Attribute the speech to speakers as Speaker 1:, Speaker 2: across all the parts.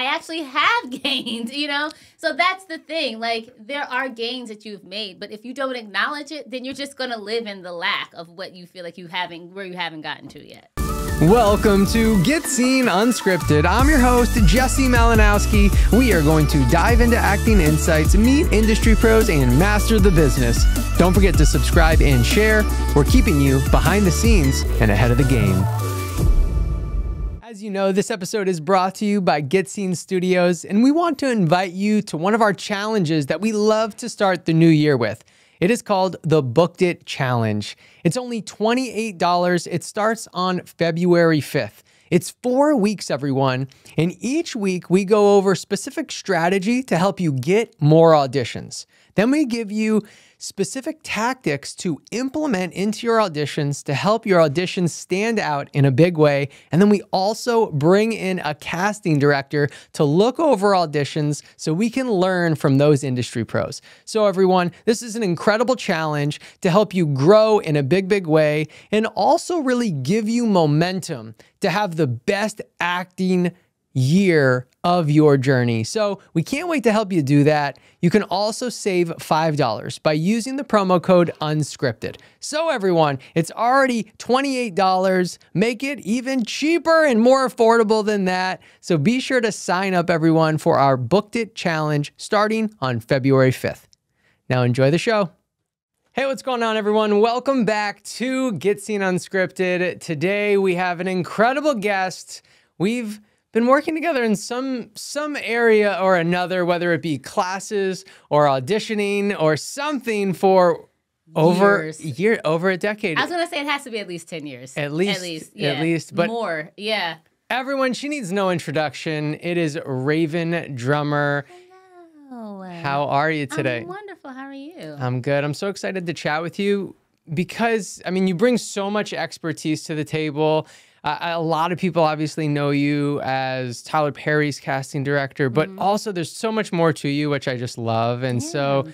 Speaker 1: I actually have gained, you know? So that's the thing. Like, there are gains that you've made, but if you don't acknowledge it, then you're just to live in the lack of what you feel like you haven't, where you haven't gotten to yet.
Speaker 2: Welcome to Get Scene Unscripted. I'm your host, Jesse Malinowski. We are going to dive into acting insights, meet industry pros, and master the business. Don't forget to subscribe and share. We're keeping you behind the scenes and ahead of the game. You know, this episode is brought to you by Get Scene Studios, and we want to invite you to one of our challenges that we love to start the new year with. It is called the Booked It Challenge. It's only $28. It starts on February 5th. It's four weeks, everyone. And each week we go over specific strategy to help you get more auditions. Then we give you specific tactics to implement into your auditions to help your auditions stand out in a big way. And then we also bring in a casting director to look over auditions so we can learn from those industry pros. So, everyone, this is an incredible challenge to help you grow in a big, big way and also really give you momentum to have the best acting year of your journey. So we can't wait to help you do that. You can also save $5 by using the promo code unscripted. So everyone, it's already $28. Make it even cheaper and more affordable than that. So be sure to sign up everyone for our Booked It challenge starting on February 5th. Now enjoy the show. Hey, what's going on, everyone? Welcome back to Get Scene Unscripted. Today we have an incredible guest. We've been working together in some some area or another, whether it be classes or auditioning or something for over
Speaker 1: Years.
Speaker 2: year over a decade.
Speaker 1: I was to say it has to be at least 10 years.
Speaker 2: At least-
Speaker 1: At least.
Speaker 2: at least, but-
Speaker 1: More. Yeah.
Speaker 2: Everyone, she needs no introduction. It is Rhavynn Drummer.
Speaker 1: Oh,
Speaker 2: How are you today?
Speaker 1: I'm wonderful. How are you?
Speaker 2: I'm good. I'm so excited to chat with you because, I mean, you bring so much expertise to the table. Uh, a lot of people obviously know you as Tyler Perry's casting director, but
Speaker 1: Mm-hmm.
Speaker 2: also there's so much more to you, which I just love. And so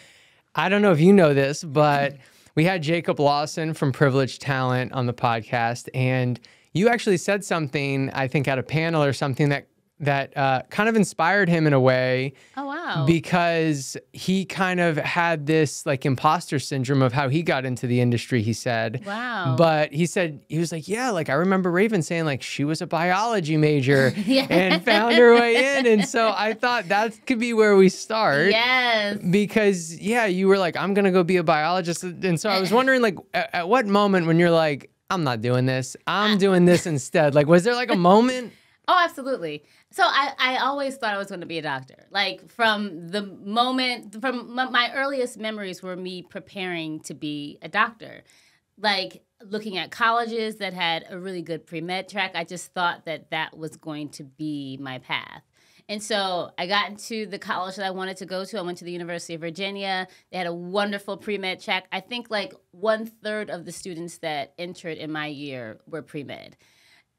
Speaker 2: I don't know if you know this, but we had Jacob Lawson from Privileged Talent on the podcast, and you actually said something, I think, at a panel or something that that uh, kind of inspired him in a way
Speaker 1: oh, wow.
Speaker 2: because he kind of had this like imposter syndrome of how he got into the industry he said.
Speaker 1: Wow.
Speaker 2: but he said he was like yeah like i remember Rhavynn saying like she was a biology major and found her way in. And so i thought that could be where we start
Speaker 1: yes.
Speaker 2: because yeah you were like i'm gonna go be a biologist. And so i was wondering like at, at what moment when you're like i'm not doing this. I'm doing this instead. Like was there like a moment
Speaker 1: Oh, absolutely. So I, I always thought I was going to be a doctor. Like from the moment, from my, my earliest memories were me preparing to be a doctor. Like looking at colleges that had a really good pre med track, I just thought that that was going to be my path. And so I got into the college that I wanted to go to. I went to the University of Virginia. They had a wonderful pre med track. I think like one third of the students that entered in my year were pre med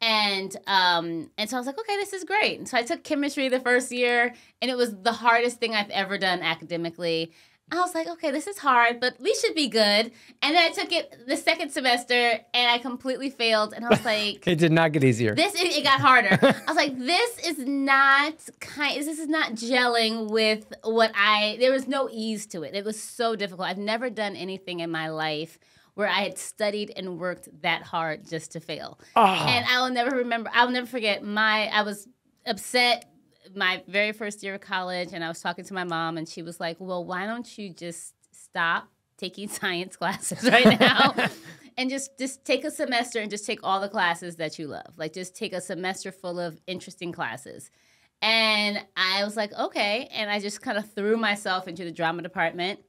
Speaker 1: and um and so I was like, okay, this is great. And so I took chemistry the first year, and it was the hardest thing I've ever done academically. I was like, okay, this is hard, but we should be good. And then I took it the second semester, and I completely failed. And I was like,
Speaker 2: it did not get easier
Speaker 1: this it, it got harder. I was like, this is not kind. This is not gelling with what I. There was no ease to it. It was so difficult. I've never done anything in my life where I had studied and worked that hard just to fail. Ah. And I will never remember. I will never forget my. I was upset my very first year of college, and I was talking to my mom, and she was like, "Well, why don't you just stop taking science classes right now?" and just just take a semester and just take all the classes that you love. Like just take a semester full of interesting classes. And I was like, okay. And I just kind of threw myself into the drama department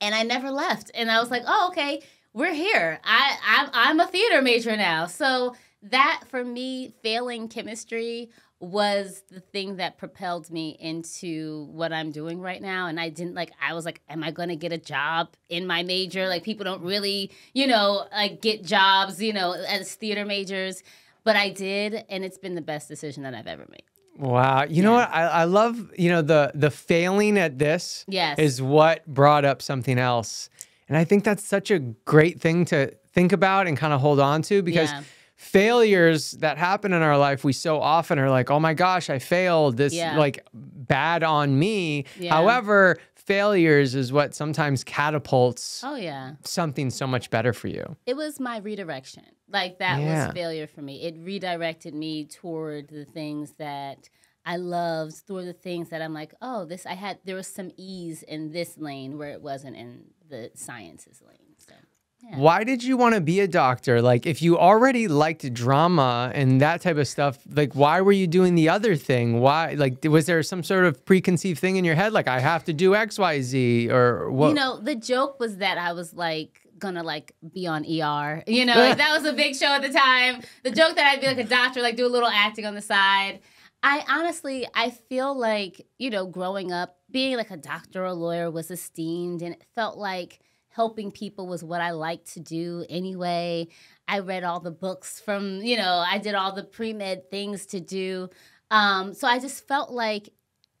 Speaker 1: and I never left. And I was like, oh, okay, we're here. I, I'm, I'm a theater major now. So that for me, failing chemistry was the thing that propelled me into what I'm doing right now. And I didn't like, I was like, am I going to get a job in my major? Like, people don't really, you know, like get jobs, you know, as theater majors. But I did, and it's been the best decision that I've ever made.
Speaker 2: Wow. You know what? I, I love, you know, the the failing at this
Speaker 1: Yes.
Speaker 2: is what brought up something else. And I think that's such a great thing to think about and kind of hold on to because
Speaker 1: Yeah.
Speaker 2: failures that happen in our life, we so often are like, oh my gosh, I failed. This
Speaker 1: Yeah.
Speaker 2: like bad on me.
Speaker 1: Yeah.
Speaker 2: However, failures is what sometimes catapults
Speaker 1: Oh yeah.
Speaker 2: something so much better for you.
Speaker 1: It was my redirection. Like that was failure for me. It redirected me toward the things that I loved, through the things that I'm like, oh, this I had there was some ease in this lane where it wasn't in the sciences lane. So Yeah.
Speaker 2: Why did you want to be a doctor? Like, if you already liked drama and that type of stuff, like, why were you doing the other thing? Why, like, was there some sort of preconceived thing in your head? Like, I have to do X, Y, Z, or what?
Speaker 1: You know, the joke was that I was like gonna like be on ER. You know, like that was a big show at the time. The joke that I'd be like a doctor, like do a little acting on the side. I honestly, I feel like, you know, growing up, being like a doctor or lawyer was esteemed and it felt like helping people was what I liked to do anyway. I read all the books from, you know, I did all the pre-med things to do. Um, so I just felt like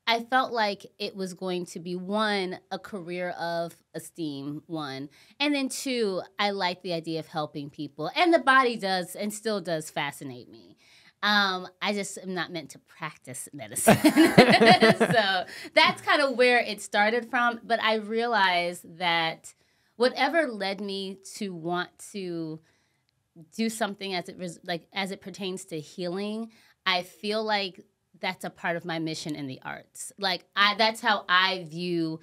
Speaker 1: I felt like it was going to be one, a career of esteem, one. And then two, I like the idea of helping people. And the body does and still does fascinate me. Um, I just am not meant to practice medicine. so that's kind of where it started from. But I realized that whatever led me to want to do something as it res- like as it pertains to healing, I feel like that's a part of my mission in the arts. Like I that's how I view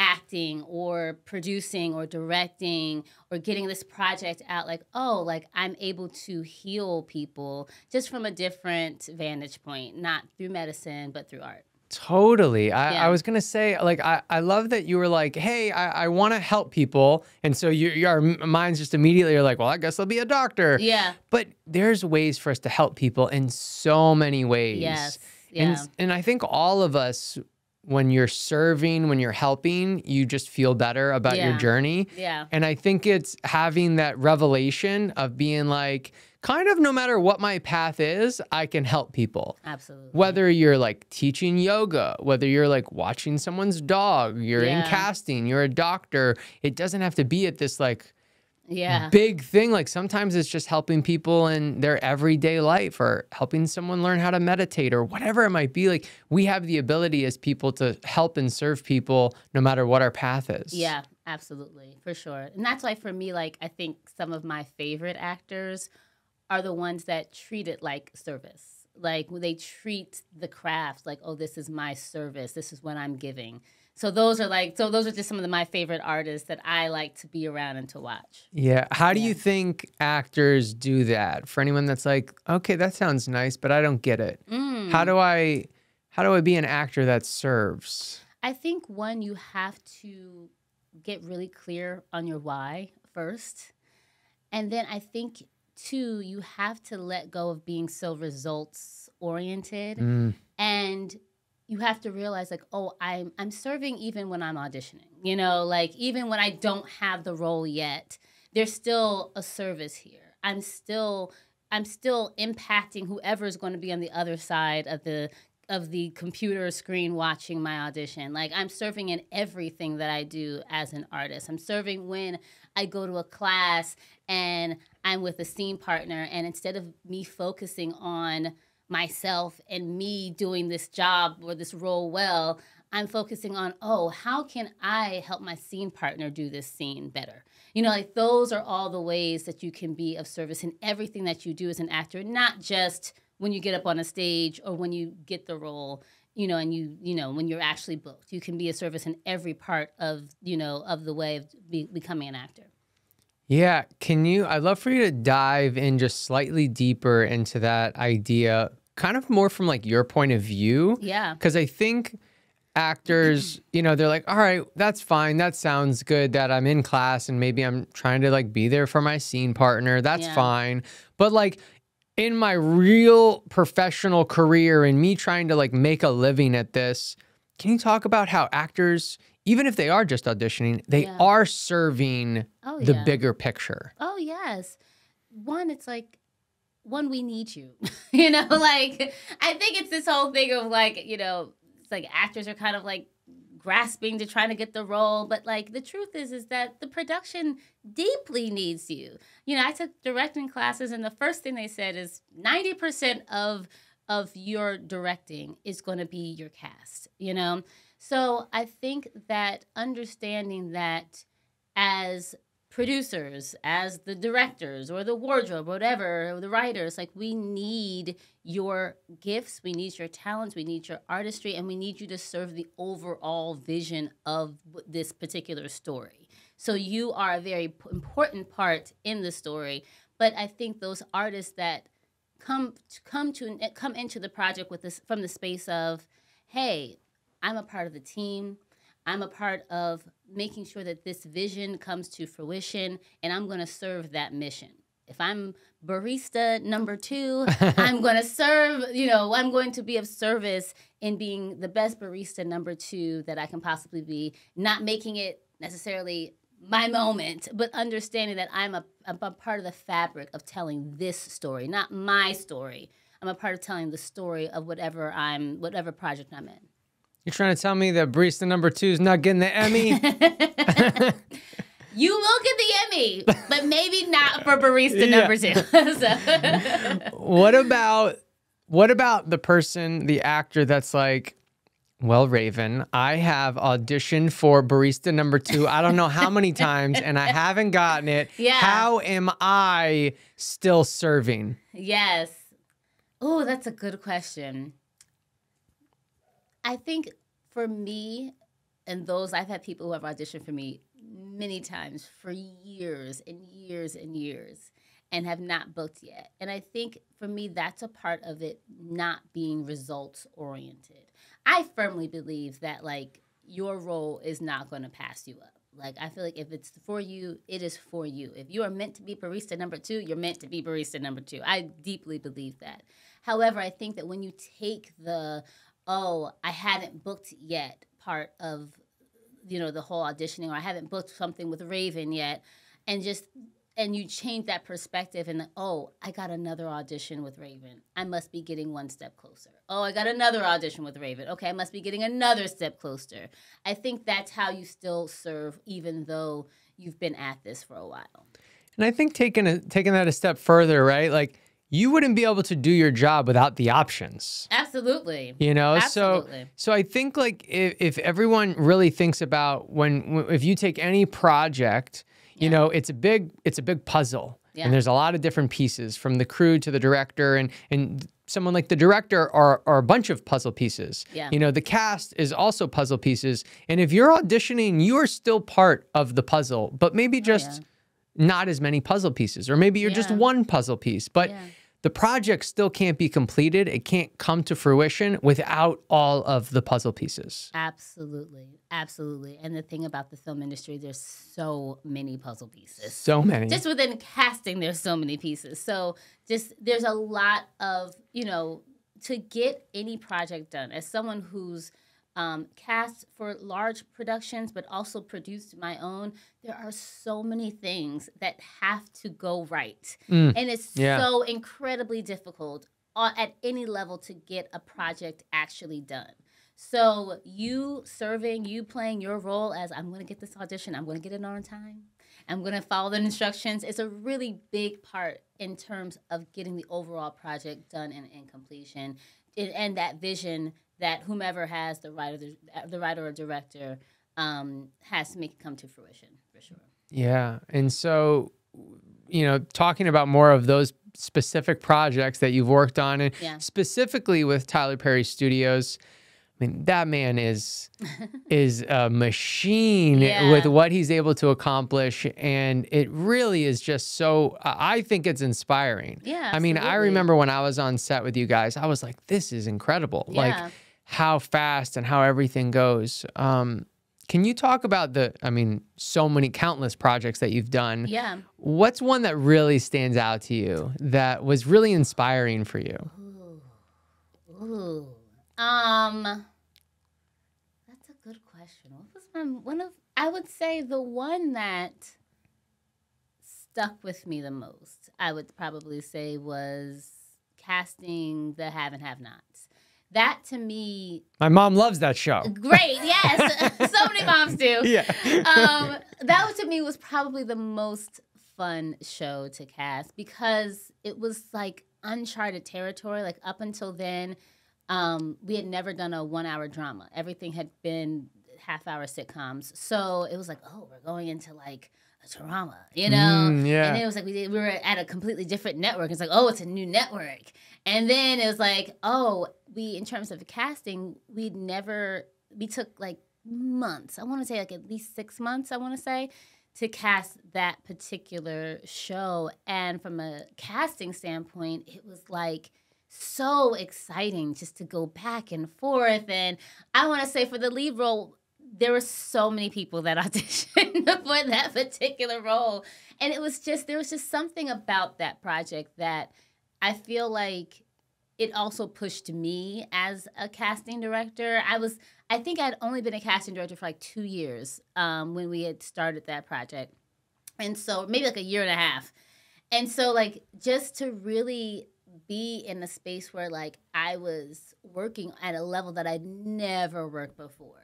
Speaker 1: acting or producing or directing or getting this project out like oh like i'm able to heal people just from a different vantage point not through medicine but through art
Speaker 2: Totally. I,
Speaker 1: Yeah.
Speaker 2: I was gonna say, like, I, I love that you were like, hey, I, I want to help people, and so you, your mind's just immediately you're like, well, I guess I'll be a doctor.
Speaker 1: yeah
Speaker 2: But there's ways for us to help people in so many ways.
Speaker 1: yes Yeah.
Speaker 2: And, and I think all of us, when you're serving, when you're helping, you just feel better about your journey.
Speaker 1: yeah
Speaker 2: And I think it's having that revelation of being like, kind of no matter what my path is, I can help people.
Speaker 1: absolutely
Speaker 2: Whether you're like teaching yoga, whether you're like watching someone's dog, you're in casting, you're a doctor, it doesn't have to be at this like
Speaker 1: yeah
Speaker 2: big thing. Like sometimes it's just helping people in their everyday life or helping someone learn how to meditate or whatever it might be. Like we have the ability as people to help and serve people no matter what our path is.
Speaker 1: Yeah, absolutely, for sure. And that's why for me, like I think some of my favorite actors are the ones that treat it like service. Like they treat the craft like, oh, this is my service. This is what I'm giving. So those are like, so those are just some of the, my favorite artists that I like to be around and to watch.
Speaker 2: Yeah. How do
Speaker 1: Yeah.
Speaker 2: you think actors do that? For anyone that's like, okay, that sounds nice, but I don't get it.
Speaker 1: Mm.
Speaker 2: How do I how do I be an actor that serves?
Speaker 1: I think one, you have to get really clear on your why first. And then I think two, you have to let go of being so results oriented
Speaker 2: Mm,
Speaker 1: and you have to realize like, oh, I'm I'm serving even when I'm auditioning. You know, like even when I don't have the role yet, there's still a service here. I'm still I'm still impacting whoever is going to be on the other side of the of the computer screen watching my audition. Like I'm serving in everything that I do as an artist. I'm serving when I go to a class and I'm with a scene partner and instead of me focusing on myself and me doing this job or this role well, I'm focusing on, oh, how can I help my scene partner do this scene better? You know, like those are all the ways that you can be of service in everything that you do as an actor, not just when you get up on a stage or when you get the role, you know, and you, you know, when you're actually booked. You can be a service in every part of, you know, of the way of be, becoming an actor.
Speaker 2: Yeah. Can you I'd love for you to dive in just slightly deeper into that idea, kind of more from like your point of view.
Speaker 1: Yeah.
Speaker 2: Because I think actors, you know, they're like, all right, that's fine. That sounds good that I'm in class and maybe I'm trying to like be there for my scene partner. That's
Speaker 1: Yeah.
Speaker 2: fine. But like in my real professional career and me trying to like make a living at this, can you talk about how actors, even if they are just auditioning, they
Speaker 1: Yeah.
Speaker 2: are serving
Speaker 1: Oh,
Speaker 2: the
Speaker 1: yeah.
Speaker 2: bigger picture?
Speaker 1: Oh yes. One, it's like one, we need you. you know, like I think it's this whole thing of like, you know, it's like actors are kind of like grasping to trying to get the role. But like the truth is, is that the production deeply needs you. You know, I took directing classes, and the first thing they said is ninety percent of of your directing is going to be your cast. You know, so I think that understanding that as producers, as the directors or the wardrobe, whatever, the writers, like we need your gifts, we need your talents, we need your artistry, and we need you to serve the overall vision of this particular story. So you are a very important part in the story. But I think those artists that come come to come into the project with this from the space of, hey, I'm a part of the team. I'm a part of making sure that this vision comes to fruition, and I'm going to serve that mission. If I'm barista number two, I'm going to serve, you know, I'm going to be of service in being the best barista number two that I can possibly be, not making it necessarily my moment, but understanding that I'm a, I'm a part of the fabric of telling this story, not my story. I'm a part of telling the story of whatever I'm, whatever project I'm in.
Speaker 2: You're trying to tell me that barista number two is not getting the Emmy?
Speaker 1: you will get the Emmy, but maybe not for barista yeah. number
Speaker 2: two. what about what about the person, the actor that's like, well, Rhavynn, I have auditioned for barista number two. I don't know how many times, and I haven't gotten it. Yeah. How am I still serving?
Speaker 1: Yes. Oh, that's a good question. I think for me and those I've had people who have auditioned for me many times for years and years and years and have not booked yet. And I think for me that's a part of it not being results oriented. I firmly believe that like your role is not going to pass you up. Like I feel like if it's for you, it is for you. If you are meant to be barista number 2, you're meant to be barista number 2. I deeply believe that. However, I think that when you take the oh, I haven't booked yet part of you know the whole auditioning or I haven't booked something with Rhavynn yet. And just and you change that perspective and oh i got another audition with Rhavynn. I must be getting one step closer. Oh i got another audition with Rhavynn. Okay i must be getting another step closer. I think that's how you still serve even though you've been at this for a while.
Speaker 2: And i think taking a, taking that a step further right? Like you wouldn't be able to do your job without the options.
Speaker 1: Absolutely.
Speaker 2: You know, Absolutely. so so I think like if, if everyone really thinks about when if you take any project, yeah. you know, it's a big it's a big puzzle. Yeah. And there's a lot of different pieces from the crew to the director and and someone like the director are, are a bunch of puzzle pieces. Yeah. You know, the cast is also puzzle pieces. And if you're auditioning, you are still part of the puzzle, but maybe oh, just oh, yeah. not as many puzzle pieces. Or maybe you're yeah. just one puzzle piece. But the project still can't be completed. It can't come to fruition without all of the puzzle pieces.
Speaker 1: Absolutely. Absolutely. And the thing about the film industry, there's so many puzzle pieces.
Speaker 2: So many.
Speaker 1: Just within casting, there's so many pieces. So just there's a lot of, you know, to get any project done as someone who's um, cast for large productions, but also produced my own. There are so many things that have to go right. Mm, and it's yeah. so incredibly difficult uh, at any level to get a project actually done. So, you serving, you playing your role as I'm going to get this audition, I'm going to get it on time, I'm going to follow the instructions. It's a really big part in terms of getting the overall project done and in completion. and that vision that whomever has the writer, the, the writer or director um, has to make it come to fruition for sure.
Speaker 2: Yeah, and so you know, talking about more of those specific projects that you've worked on, and yeah. specifically with Tyler Perry Studios. I mean, that man is is a machine yeah. with what he's able to accomplish, and it really is just so. I think it's inspiring.
Speaker 1: Yeah,
Speaker 2: I mean, I remember when I was on set with you guys, I was like, "This is incredible!" Yeah. Like how fast and how everything goes. Um, can you talk about the, I mean, so many countless projects that you've done?
Speaker 1: Yeah.
Speaker 2: What's one that really stands out to you that was really inspiring for you?
Speaker 1: Ooh. Ooh. Um, that's a good question. What was my, one of, I would say the one that stuck with me the most, I would probably say was casting the have and have nots that to me,
Speaker 2: My mom loves that show.
Speaker 1: great. Yes, so many moms do.
Speaker 2: Yeah.
Speaker 1: um, that to me was probably the most fun show to cast because it was like uncharted territory. Like up until then, um, we had never done a one-hour drama. Everything had been half-hour sitcoms. So it was like, oh, we're going into like a drama, you know?
Speaker 2: Mm, yeah.
Speaker 1: And it was like we, did, we were at a completely different network. It's like, oh, it's a new network. And then it was like, oh, we in terms of casting, we'd never we took like months. I want to say like at least six months. I want to say to cast that particular show. And from a casting standpoint, it was like so exciting just to go back and forth. And I want to say for the lead role, there were so many people that auditioned for that particular role. And it was just, there was just something about that project that I feel like it also pushed me as a casting director. I was, I think I'd only been a casting director for like two years um, when we had started that project. And so maybe like a year and a half. And so, like, just to really be in a space where, like, I was working at a level that I'd never worked before,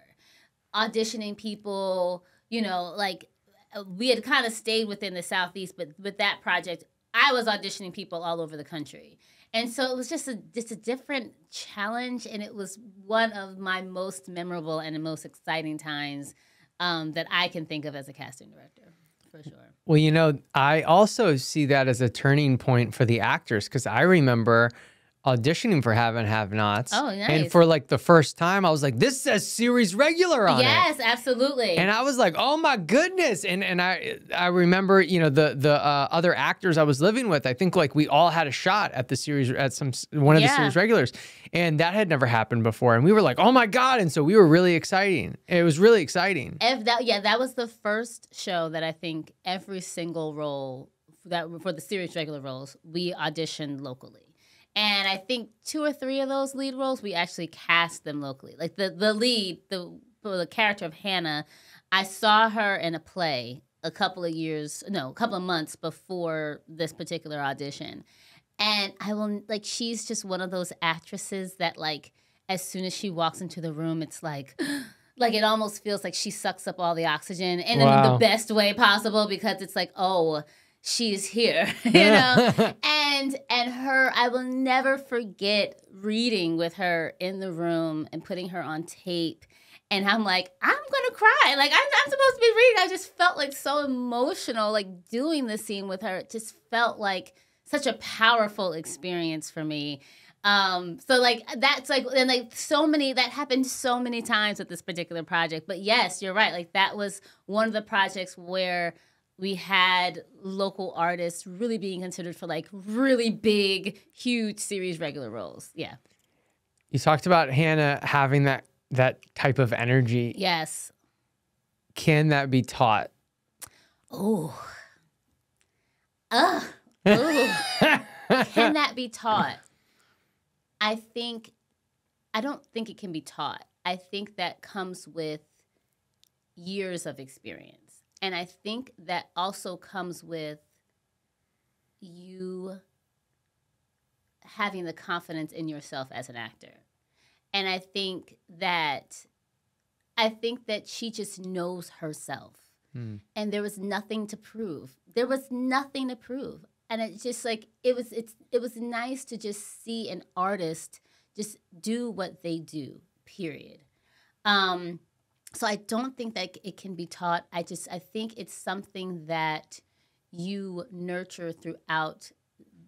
Speaker 1: auditioning people, you know, like, uh, we had kind of stayed within the Southeast, but with that project, I was auditioning people all over the country. And so it was just a just a different challenge, and it was one of my most memorable and most exciting times um, that I can think of as a casting director, for sure.
Speaker 2: Well, you know, I also see that as a turning point for the actors because I remember auditioning for Have and Have Nots.
Speaker 1: Oh,
Speaker 2: And for like the first time, I was like, this says series regular on it.
Speaker 1: Yes, absolutely.
Speaker 2: And I was like, "Oh my goodness!" And and I I remember, you know, the the uh, other actors I was living with. I think like we all had a shot at the series at some one of the series regulars, and that had never happened before. And we were like, "Oh my god!" And so we were really exciting. It was really exciting.
Speaker 1: If that, yeah, that was the first show that I think every single role that for the series regular roles we auditioned locally, and I think two or three of those lead roles we actually cast them locally. Like the the lead, the the character of Hannah, I saw her in a play a couple of years, no, a couple of months before this particular audition, and I will like she's just one of those actresses that like as soon as she walks into the room, it's like. Like it almost feels like she sucks up all the oxygen and in
Speaker 2: Wow.
Speaker 1: the best way possible because it's like, oh, she's here, you know? and and her, I will never forget reading with her in the room and putting her on tape. And I'm like, I'm gonna cry. Like I'm, I'm supposed to be reading. I just felt like so emotional, like doing the scene with her. It just felt like such a powerful experience for me. Um, so like that's like and like so many that happened so many times with this particular project. But yes, you're right. Like that was one of the projects where we had local artists really being considered for like really big, huge series regular roles. Yeah.
Speaker 2: You talked about Hannah having that that type of energy.
Speaker 1: Yes.
Speaker 2: Can that be taught?
Speaker 1: Oh. Ugh. Can that be taught? I think, I don't think it can be taught. I think that comes with years of experience. And I think that also comes with you having the confidence in yourself as an actor. And I think that I think that she just knows herself.
Speaker 2: Hmm.
Speaker 1: And there was nothing to prove. There was nothing to prove. And it's just like it was it's it was nice to just see an artist just do what they do. Period. Um so I don't think that it can be taught. I just I think it's something that you nurture throughout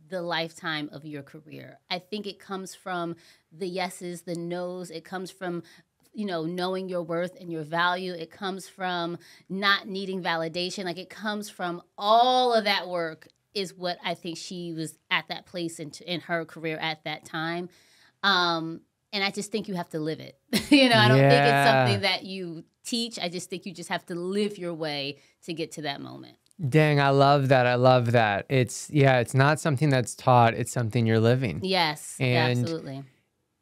Speaker 1: the lifetime of your career. I think it comes from the yeses, the nos. It comes from you know knowing your worth and your value. It comes from not needing validation. Like it comes from all of that work is what I think she was at that place in in her career at that time. Um and I just think you have to live it. you know, I don't think it's something that you teach. I just think you just have to live your way to get to that moment.
Speaker 2: Dang, I love that. I love that. It's yeah, it's not something that's taught. It's something you're living.
Speaker 1: Yes,
Speaker 2: And-
Speaker 1: absolutely.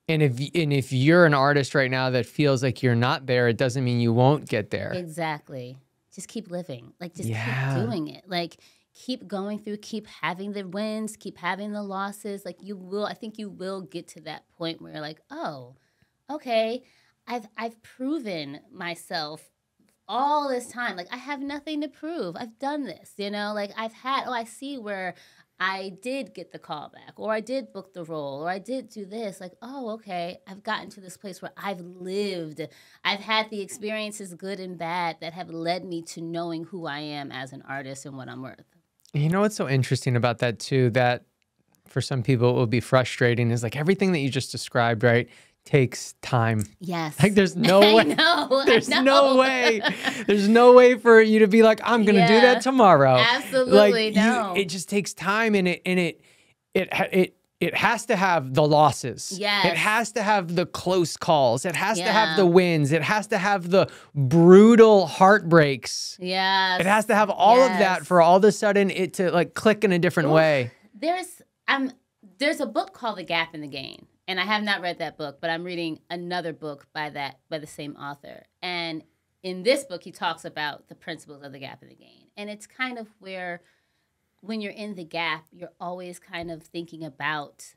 Speaker 2: And if and if you're an artist right now that feels like you're not there, it doesn't mean you won't get there.
Speaker 1: Exactly. Just keep living. Like just
Speaker 2: Yeah.
Speaker 1: keep doing it. Like keep going through, keep having the wins, keep having the losses. Like you will, I think you will get to that point where you're like, oh, okay, I've I've proven myself all this time. Like I have nothing to prove. I've done this, you know. Like I've had. Oh, I see where I did get the call back, or I did book the role, or I did do this. Like, oh, okay, I've gotten to this place where I've lived. I've had the experiences, good and bad, that have led me to knowing who I am as an artist and what I'm worth.
Speaker 2: You know what's so interesting about that too? That for some people it will be frustrating is like everything that you just described, right? takes time.
Speaker 1: Yes.
Speaker 2: Like there's no way.
Speaker 1: know,
Speaker 2: there's no way. There's no way for you to be like, I'm gonna yeah, do that tomorrow.
Speaker 1: Absolutely
Speaker 2: like,
Speaker 1: no.
Speaker 2: You, it just takes time, and it and it it it it has to have the losses.
Speaker 1: Yes.
Speaker 2: It has to have the close calls. It has yeah. to have the wins. It has to have the brutal heartbreaks.
Speaker 1: Yeah.
Speaker 2: It has to have all yes. of that for all of a sudden it to like click in a different Ooh, way.
Speaker 1: There's um there's a book called The Gap and the Gain and I have not read that book, but I'm reading another book by that by the same author. And in this book, he talks about the principles of the gap and the gain, and it's kind of where when you're in the gap, you're always kind of thinking about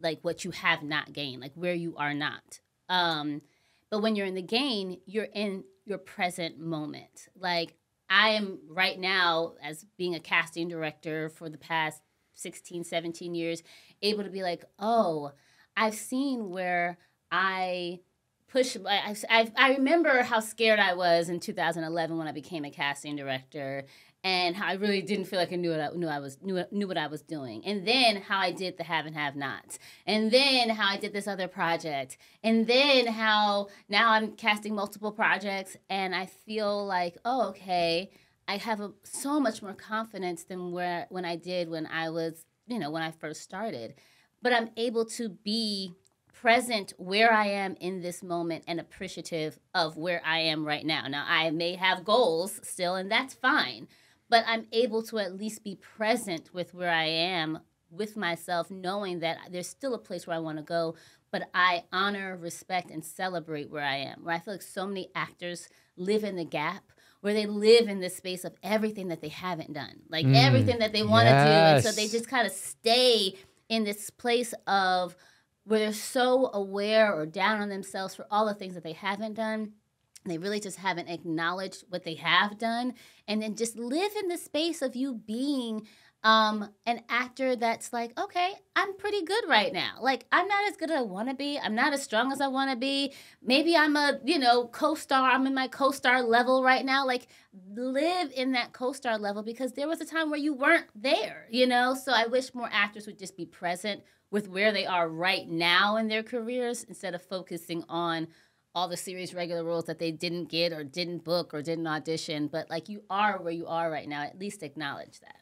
Speaker 1: like what you have not gained, like where you are not. Um, but when you're in the gain, you're in your present moment. Like I am right now as being a casting director for the past 16, 17 years, able to be like, oh, I've seen where I push. I, I, I remember how scared I was in 2011 when I became a casting director, and how I really didn't feel like I knew what I knew I was knew, knew what I was doing. And then how I did the have and have nots. And then how I did this other project. And then how now I'm casting multiple projects and I feel like, oh, okay, I have a, so much more confidence than where when I did when I was, you know, when I first started but I'm able to be present where I am in this moment and appreciative of where I am right now. Now, I may have goals still, and that's fine, but I'm able to at least be present with where I am with myself, knowing that there's still a place where I want to go, but I honor, respect, and celebrate where I am. Where I feel like so many actors live in the gap where they live in this space of everything that they haven't done, like mm, everything that they want to yes. do. And so they just kind of stay in this place of where they're so aware or down on themselves for all the things that they haven't done. They really just haven't acknowledged what they have done. And then just live in the space of you being um, an actor that's like, okay, I'm pretty good right now. Like, I'm not as good as I want to be. I'm not as strong as I want to be. Maybe I'm a, you know, co star. I'm in my co star level right now. Like, live in that co star level because there was a time where you weren't there, you know? So I wish more actors would just be present with where they are right now in their careers instead of focusing on all the series regular roles that they didn't get or didn't book or didn't audition. But like, you are where you are right now. At least acknowledge that.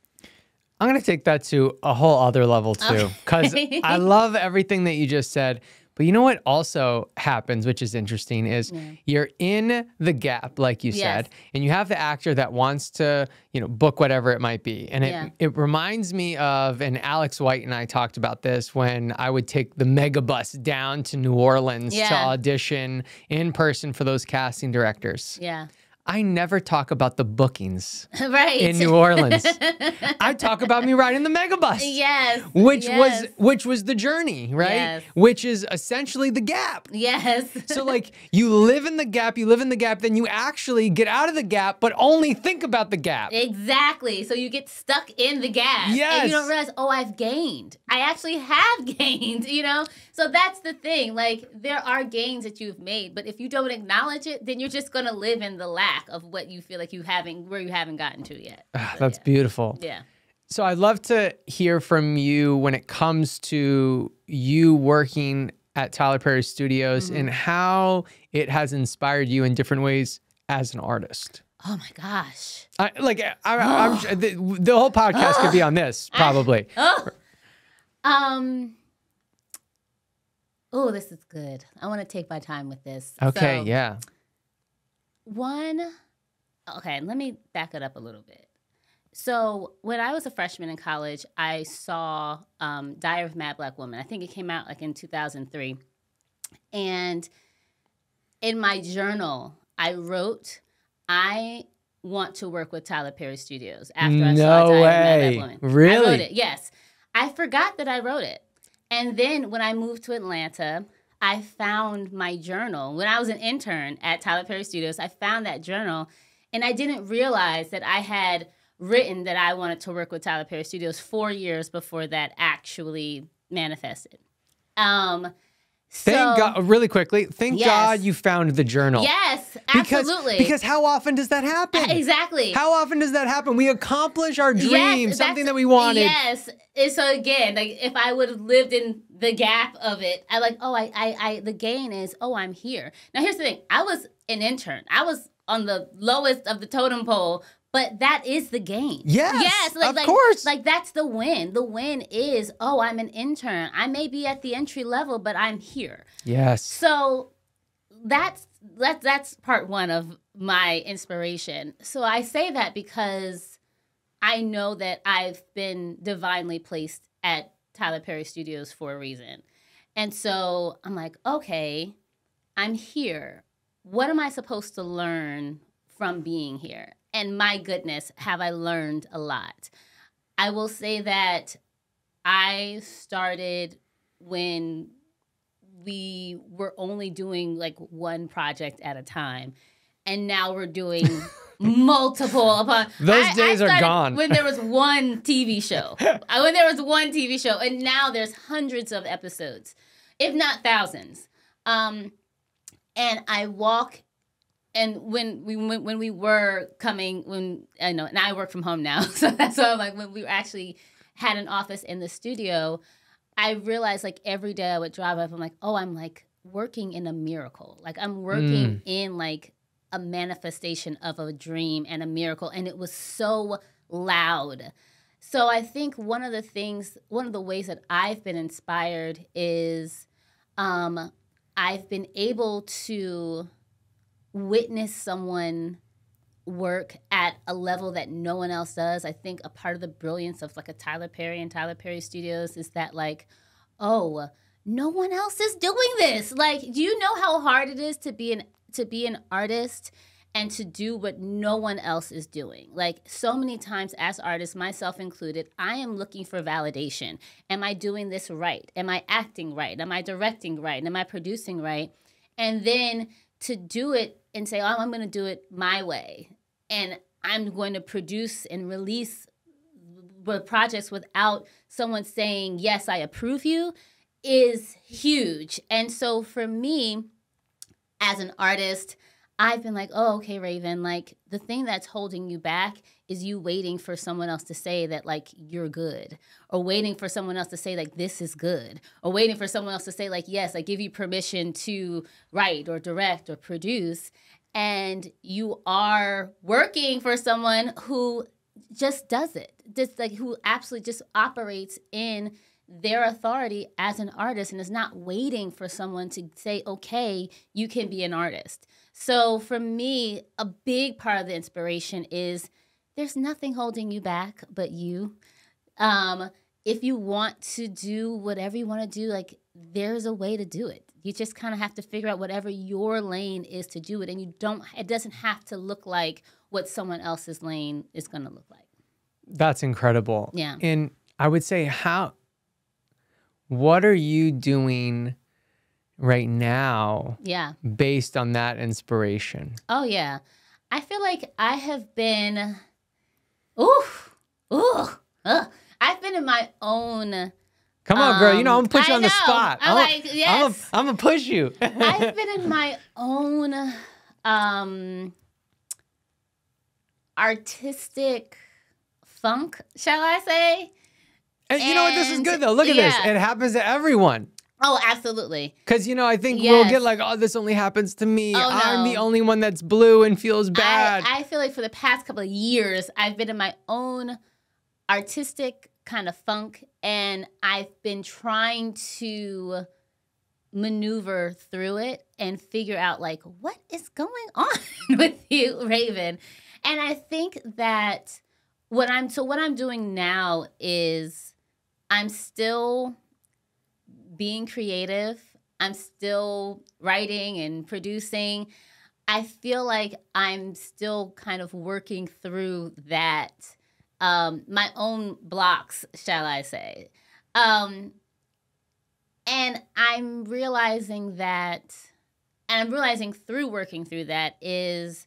Speaker 2: I'm going to take that to a whole other level too, because okay. I love everything that you just said. But you know what also happens, which is interesting, is yeah. you're in the gap, like you yes. said, and you have the actor that wants to, you know, book whatever it might be. And yeah. it, it reminds me of, and Alex White and I talked about this when I would take the megabus down to New Orleans yeah. to audition in person for those casting directors.
Speaker 1: Yeah.
Speaker 2: I never talk about the bookings
Speaker 1: right.
Speaker 2: in New Orleans. I talk about me riding the megabus.
Speaker 1: Yes.
Speaker 2: Which
Speaker 1: yes.
Speaker 2: was which was the journey, right?
Speaker 1: Yes.
Speaker 2: Which is essentially the gap.
Speaker 1: Yes.
Speaker 2: so like you live in the gap, you live in the gap, then you actually get out of the gap, but only think about the gap.
Speaker 1: Exactly. So you get stuck in the gap.
Speaker 2: Yes.
Speaker 1: And you don't realize, oh, I've gained. I actually have gained, you know? So that's the thing. Like there are gains that you've made, but if you don't acknowledge it, then you're just gonna live in the lack of what you feel like you haven't where you haven't gotten to yet.
Speaker 2: Ah, that's yeah. beautiful.
Speaker 1: Yeah.
Speaker 2: So I'd love to hear from you when it comes to you working at Tyler Perry Studios mm-hmm. and how it has inspired you in different ways as an artist.
Speaker 1: Oh my gosh!
Speaker 2: I, like I, am the, the, whole podcast could be on this probably.
Speaker 1: oh. Um. Oh, this is good. I want to take my time with this.
Speaker 2: Okay.
Speaker 1: So,
Speaker 2: yeah.
Speaker 1: One, okay, let me back it up a little bit. So when I was a freshman in college, I saw um, Diary of Mad Black Woman. I think it came out like in 2003. And in my journal, I wrote, I want to work with Tyler Perry Studios after I
Speaker 2: No
Speaker 1: saw Diamond
Speaker 2: way.
Speaker 1: Woman.
Speaker 2: Really?
Speaker 1: I wrote it. Yes. I forgot that I wrote it. And then when I moved to Atlanta, I found my journal. When I was an intern at Tyler Perry Studios, I found that journal and I didn't realize that I had written that I wanted to work with Tyler Perry Studios 4 years before that actually manifested. Um
Speaker 2: Thank
Speaker 1: so-
Speaker 2: God, really quickly, thank
Speaker 1: Yes.
Speaker 2: God you found the journal.
Speaker 1: Yes,
Speaker 2: Because,
Speaker 1: absolutely.
Speaker 2: Because how often does that happen?
Speaker 1: exactly.
Speaker 2: How often does that happen? We accomplish our dream,
Speaker 1: Yes,
Speaker 2: something that we wanted.
Speaker 1: Yes. And so again, like if I would have lived in the gap of it, I like, oh, I, I, I, the gain is, oh, I'm here. Now here's the thing: I was an intern. I was on the lowest of the totem pole, but that is the gain.
Speaker 2: Yes,
Speaker 1: yes, like,
Speaker 2: of
Speaker 1: like,
Speaker 2: course.
Speaker 1: Like that's the win. The win is, oh, I'm an intern. I may be at the entry level, but I'm here.
Speaker 2: Yes.
Speaker 1: So that's that's that's part one of my inspiration. So I say that because I know that I've been divinely placed at Tyler Perry Studios for a reason. And so I'm like, okay, I'm here. What am I supposed to learn from being here? And my goodness, have I learned a lot. I will say that I started when we were only doing like one project at a time. And now we're doing multiple upon
Speaker 2: Those
Speaker 1: I- I
Speaker 2: days are gone.
Speaker 1: When there was one TV show. Uh, when there was one TV show. And now there's hundreds of episodes, if not thousands. Um, and I walk and when we when, when we were coming when I know now I work from home now so that's why I'm like when we actually had an office in the studio I realized like every day I would drive up I'm like oh I'm like working in a miracle like I'm working in like a manifestation of a dream and a miracle and it was so loud so I think one of the things one of the ways that I've been inspired is um I've been able to witness someone work at a level that no one else does. I think a part of the brilliance of like a Tyler Perry and Tyler Perry Studios is that like, oh, no one else is doing this. Like, do you know how hard it is to be an to be an artist and to do what no one else is doing? Like so many times as artists, myself included, I am looking for validation. Am I doing this right? Am I acting right? Am I directing right? Am I producing right? And then to do it and say, oh, I'm going to do it my way. And I'm going to produce and release projects without someone saying, yes, I approve you is huge. And so for me, as an artist, I've been like, oh, okay, Rhavynn, like the thing that's holding you back is you waiting for someone else to say that, like, you're good, or waiting for someone else to say, like, this is good, or waiting for someone else to say, like, yes, I give you permission to write or direct or produce. And you are working for someone who just does it, just like who absolutely just operates in their authority as an artist and is not waiting for someone to say, okay, you can be an artist. So for me, a big part of the inspiration is there's nothing holding you back but you. Um, if you want to do whatever you want to do, like there's a way to do it. You just kind of have to figure out whatever your lane is to do it. And you don't, it doesn't have to look like what someone else's lane is going to look like.
Speaker 2: That's incredible.
Speaker 1: Yeah.
Speaker 2: And I would say, how, what are you doing right now
Speaker 1: Yeah.
Speaker 2: based on that inspiration?
Speaker 1: Oh yeah. I feel like I have been ooh, ooh, ugh. I've been in my own
Speaker 2: Come on, girl. You know, I'm
Speaker 1: Um,
Speaker 2: gonna put you
Speaker 1: I
Speaker 2: on the spot.
Speaker 1: I'm
Speaker 2: I'ma-
Speaker 1: like, yes.
Speaker 2: I'm gonna push you.
Speaker 1: I've been in my own um artistic funk, shall I say?
Speaker 2: And you know what? This is good though. Look at this. It happens to everyone.
Speaker 1: Oh, absolutely.
Speaker 2: Because you know, I think we'll get like, oh, this only happens to me.
Speaker 1: Oh,
Speaker 2: I'm the only one that's blue and feels bad.
Speaker 1: I, I feel like for the past couple of years, I've been in my own artistic kind of funk, and I've been trying to maneuver through it and figure out like what is going on with you, Rhavynn. And I think that what I'm so what I'm doing now is I'm still being creative. I'm still writing and producing. I feel like I'm still kind of working through that, um, my own blocks, shall I say. Um, and I'm realizing that, and I'm realizing through working through that is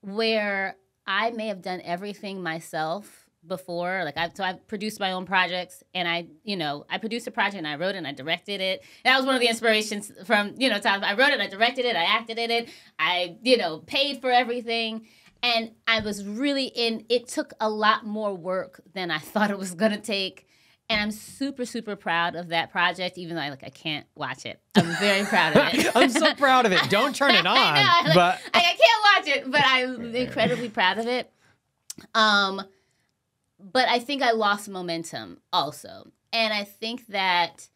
Speaker 1: where I may have done everything myself before. Like I've so I've produced my own projects and I, you know, I produced a project and I wrote it and I directed it. That was one of the inspirations from, you know, times I wrote it, I directed it, I acted in it, I, you know, paid for everything. And I was really in it took a lot more work than I thought it was gonna take. And I'm super, super proud of that project, even though I like I can't watch it. I'm very proud of it.
Speaker 2: I'm so proud of it. Don't turn it on.
Speaker 1: I know, like,
Speaker 2: but
Speaker 1: I, I can't watch it, but I'm incredibly proud of it. Um, but I think I lost momentum also. And I think that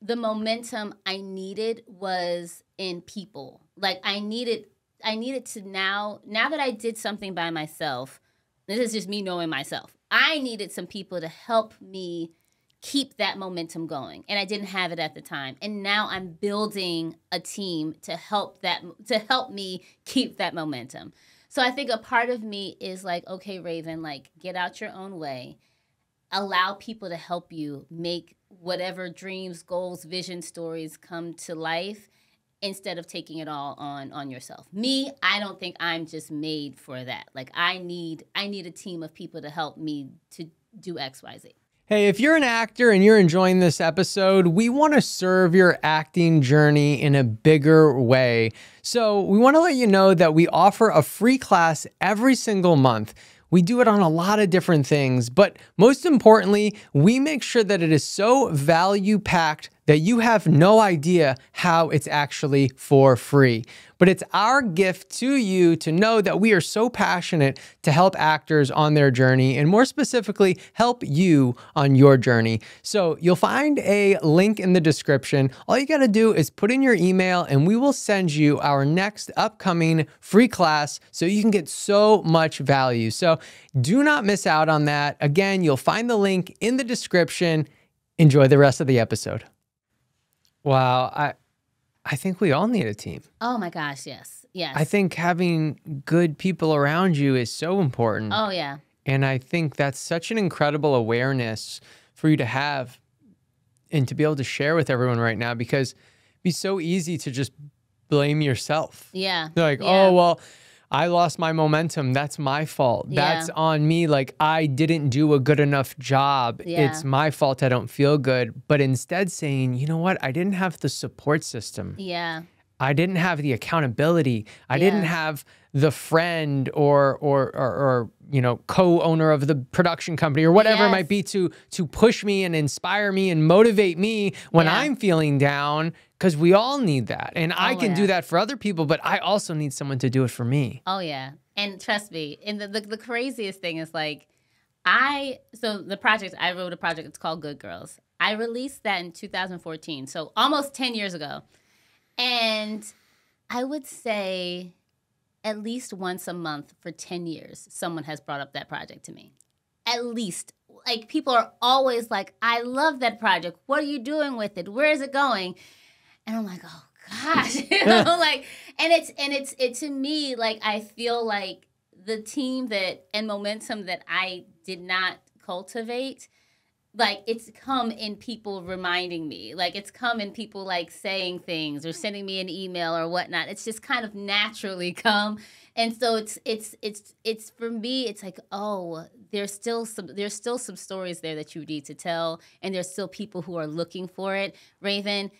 Speaker 1: the momentum I needed was in people. Like I needed I needed to now now that I did something by myself. This is just me knowing myself. I needed some people to help me keep that momentum going and I didn't have it at the time. And now I'm building a team to help that to help me keep that momentum. So I think a part of me is like, okay, Rhavynn, like get out your own way. Allow people to help you make whatever dreams, goals, vision, stories come to life instead of taking it all on on yourself. Me, I don't think I'm just made for that. Like I need I need a team of people to help me to do XYZ.
Speaker 2: Hey, if you're an actor and you're enjoying this episode, we want to serve your acting journey in a bigger way. So, we want to let you know that we offer a free class every single month. We do it on a lot of different things, but most importantly, we make sure that it is so value packed that you have no idea how it's actually for free. But it's our gift to you to know that we are so passionate to help actors on their journey and more specifically, help you on your journey. So you'll find a link in the description. All you got to do is put in your email and we will send you our next upcoming free class so you can get so much value. So do not miss out on that. Again, you'll find the link in the description. Enjoy the rest of the episode. Wow, I I think we all need a team.
Speaker 1: Oh my gosh, yes. Yes.
Speaker 2: I think having good people around you is so important.
Speaker 1: Oh yeah.
Speaker 2: And I think that's such an incredible awareness for you to have and to be able to share with everyone right now because it'd be so easy to just blame yourself.
Speaker 1: Yeah.
Speaker 2: They're like,
Speaker 1: Yeah.
Speaker 2: oh, well, I lost my momentum. That's my fault.
Speaker 1: Yeah.
Speaker 2: That's on me. Like, I didn't do a good enough job.
Speaker 1: Yeah.
Speaker 2: It's my fault I don't feel good. But instead, saying, you know what? I didn't have the support system.
Speaker 1: Yeah.
Speaker 2: I didn't have the accountability. I didn't have the friend or or or, or you know co-owner of the production company or whatever it might be to to push me and inspire me and motivate me when
Speaker 1: Yeah.
Speaker 2: I'm feeling down because we all need that. And I
Speaker 1: Oh,
Speaker 2: can do that for other people, but I also need someone to do it for me.
Speaker 1: Oh yeah, and trust me. And the, the the craziest thing is like, I so the project I wrote a project. It's called Good Girls. I released that in 2014, so almost 10 years ago. And I would say, at least once a month for 10 years, someone has brought up that project to me. At least, like people are always like, "I love that project. What are you doing with it? Where is it going?" And I'm like, "Oh gosh," you know, like, and it's and it's it to me like I feel like the team that and momentum that I did not cultivate like it's come in people reminding me like it's come in people like saying things or sending me an email or whatnot it's just kind of naturally come and so it's it's it's it's for me it's like oh there's still some there's still some stories there that you need to tell and there's still people who are looking for it Rhavynn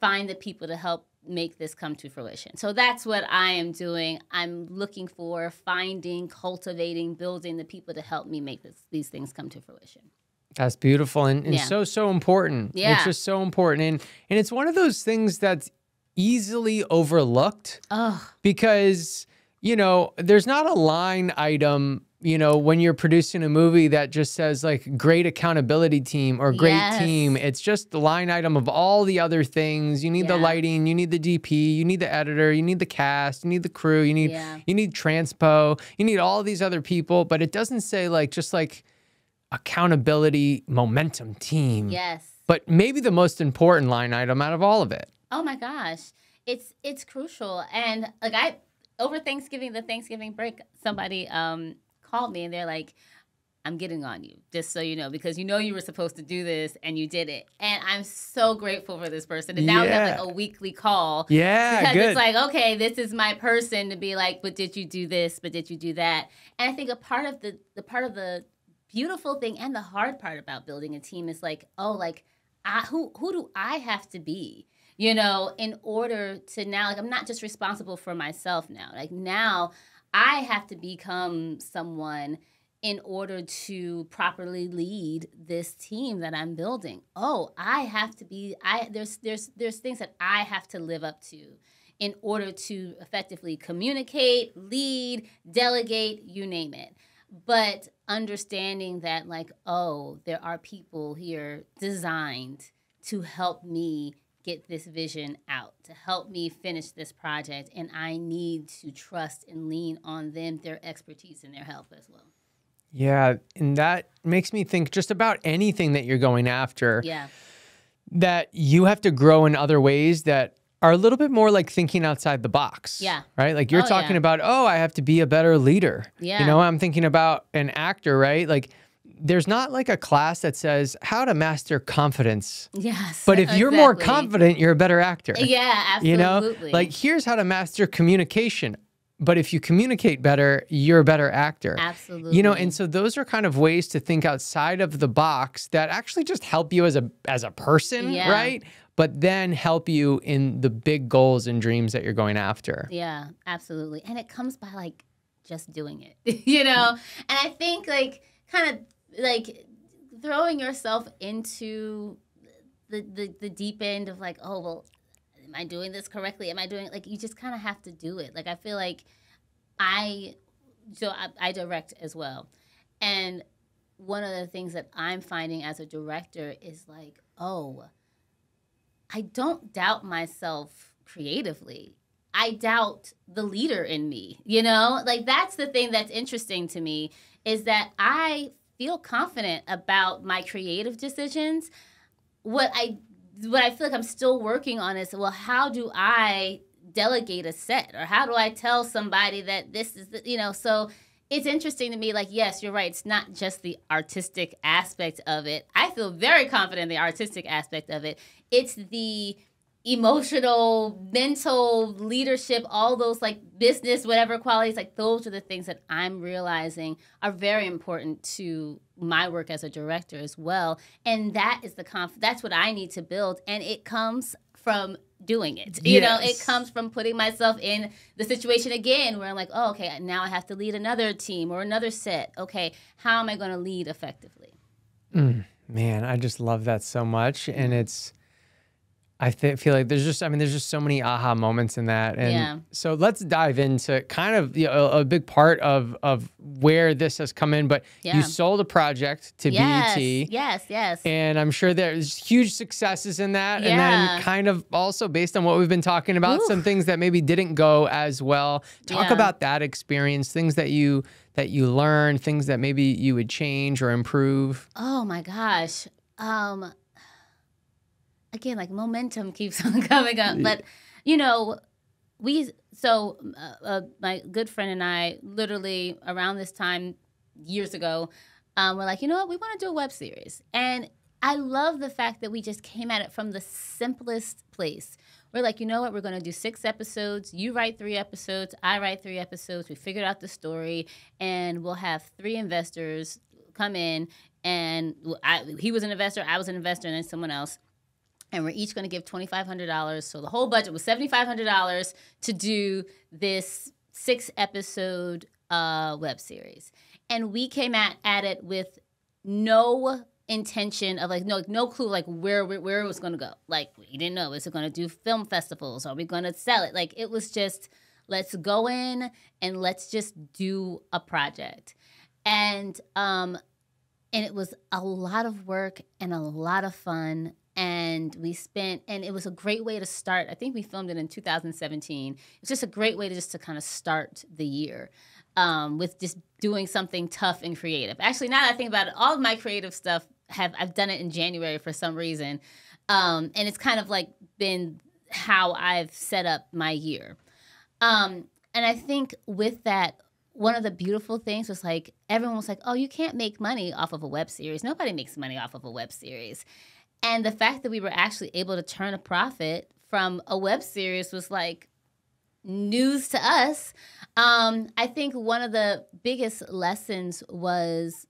Speaker 1: find the people to help make this come to fruition. So that's what I am doing. I'm looking for, finding, cultivating, building the people to help me make this, these things come to fruition.
Speaker 2: That's beautiful and, and
Speaker 1: Yeah.
Speaker 2: so so important.
Speaker 1: Yeah.
Speaker 2: It's just so important. And and it's one of those things that's easily overlooked.
Speaker 1: Oh,
Speaker 2: because you know there's not a line item you know when you're producing a movie that just says like great accountability team or great
Speaker 1: Yes.
Speaker 2: team it's just the line item of all the other things you need the lighting you need the dp you need the editor you need the cast you need the crew you need
Speaker 1: Yeah.
Speaker 2: you need transpo you need all these other people but it doesn't say like just like accountability momentum team
Speaker 1: yes.
Speaker 2: but maybe the most important line item out of all of it
Speaker 1: Oh my gosh. It's it's crucial and like I over Thanksgiving, the Thanksgiving break, somebody um, called me and they're like, I'm getting on you, just so you know, because you know you were supposed to do this and you did it. And I'm so grateful for this person. And now we have like a weekly call.
Speaker 2: Yeah,
Speaker 1: Because
Speaker 2: good.
Speaker 1: it's like, okay, this is my person to be like, but did you do this? But did you do that? And I think a part of the the part of the beautiful thing and the hard part about building a team is like, oh, like I, who who do I have to be? You know, in order to now, like I'm not just responsible for myself now. Like now, I have to become someone in order to properly lead this team that I'm building. Oh, I have to be I there's there's there's things that I have to live up to in order to effectively communicate, lead, delegate, you name it. But understanding that like oh, there are people here designed to help me get this vision out, to help me finish this project and I need to trust and lean on them, their expertise and their help as well.
Speaker 2: Yeah, and that makes me think just about anything that you're going after
Speaker 1: Yeah.
Speaker 2: that you have to grow in other ways that are a little bit more like thinking outside the box.
Speaker 1: Yeah.
Speaker 2: Right? Like you're
Speaker 1: Oh,
Speaker 2: talking
Speaker 1: yeah.
Speaker 2: about, oh, I have to be a better leader.
Speaker 1: Yeah.
Speaker 2: You know, I'm thinking about an actor, right? Like there's not like a class that says how to master confidence.
Speaker 1: Yes.
Speaker 2: But if you're more confident, you're a better actor.
Speaker 1: Yeah, absolutely.
Speaker 2: You know, like here's how to master communication. But if you communicate better, you're a better actor.
Speaker 1: absolutely.
Speaker 2: You know, and so those are kind of ways to think outside of the box that actually just help you as a as a person,
Speaker 1: Yeah.
Speaker 2: right? But then help you in the big goals and dreams that you're going after.
Speaker 1: Yeah, absolutely. And it comes by like just doing it, you know? And I think like kind of like throwing yourself into the, the, the deep end of like, oh, well, am I doing this correctly? Am I doing like, you just kind of have to do it. Like, I feel like I, so I, I direct as well. And one of the things that I'm finding as a director is like, oh, I don't doubt myself creatively. I doubt the leader in me. You know, like that's the thing that's interesting to me is that I feel confident about my creative decisions. What I what I feel like I'm still working on is well, how do I delegate a set or how do I tell somebody that this is the, you know, so it's interesting to me like yes you're right it's not just the artistic aspect of it i feel very confident in the artistic aspect of it it's the emotional mental leadership all those like business whatever qualities like those are the things that i'm realizing are very important to my work as a director as well. And that is the conf that's what i need to build and it comes from doing it. You know it comes from putting myself in the situation again where i'm like oh okay now i have to lead another team or another set. Okay how am i going to lead effectively?
Speaker 2: Mm, man, I just love that so much. And mm-hmm. it's, I feel like there's just, I mean, there's just so many aha moments in that. And
Speaker 1: Yeah.
Speaker 2: so let's dive into kind of you know, a, a big part of, of where this has come in. But
Speaker 1: Yeah.
Speaker 2: you sold a project to
Speaker 1: yes
Speaker 2: BET.
Speaker 1: yes yes
Speaker 2: And I'm sure there's huge successes in that. Yeah. And then kind of also based on what we've been talking about, some things that maybe didn't go as well. Talk about that experience, things that you that you learned, things that maybe you would change or improve.
Speaker 1: Oh my gosh. Um again like momentum keeps on coming up but you know we so uh, uh, my good friend and I literally around this time years ago um, we're like you know what we want to do a web series and I love the fact that we just came at it from the simplest place. We're like, you know what? We're going to do six episodes. You write three episodes. I write three episodes. We figured out the story, and we'll have three investors come in. And I, he was an investor, I was an investor, and then someone else. And we're each going to give twenty five hundred dollars. So the whole budget was seventy five hundred dollars to do this six episode uh, web series. And we came at, at it with no intention of like no no clue like where where, where it was going to go. Like we didn't know is it going to do film festivals? Are we going to sell it? Like it was just let's go in and let's just do a project. And um and it was a lot of work and a lot of fun and we spent and it was a great way to start i think we filmed it in 2017 it's just a great way to just to kind of start the year um, with just doing something tough and creative actually now that i think about it all of my creative stuff have i've done it in january for some reason um, and it's kind of like been how i've set up my year um, and I think with that, one of the beautiful things was like everyone was like, "Oh, you can't make money off of a web series. Nobody makes money off of a web series." And the fact that we were actually able to turn a profit from a web series was like news to us. Um, I think one of the biggest lessons was,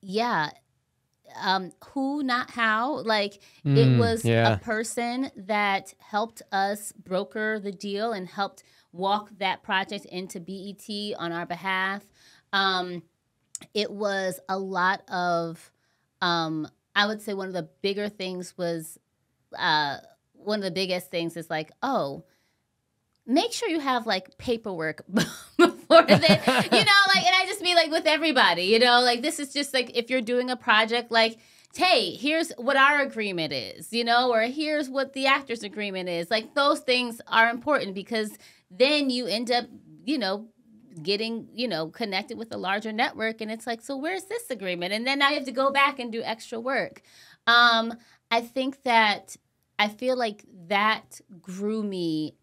Speaker 1: yeah, um, who, not how. Like
Speaker 2: Mm,
Speaker 1: it was
Speaker 2: yeah.
Speaker 1: a person that helped us broker the deal and helped walk that project into BET on our behalf. Um, it was a lot of, um, I would say one of the bigger things was, uh, one of the biggest things is like, oh, make sure you have like paperwork before the, you know, like, and I just mean like with everybody, you know, like this is just like if you're doing a project, like, hey, here's what our agreement is, you know, or here's what the actor's agreement is. Like those things are important because then you end up, you know, getting, you know, connected with a larger network. And it's like, so where's this agreement? And then you have to go back and do extra work. Um, I think that I feel like that grew me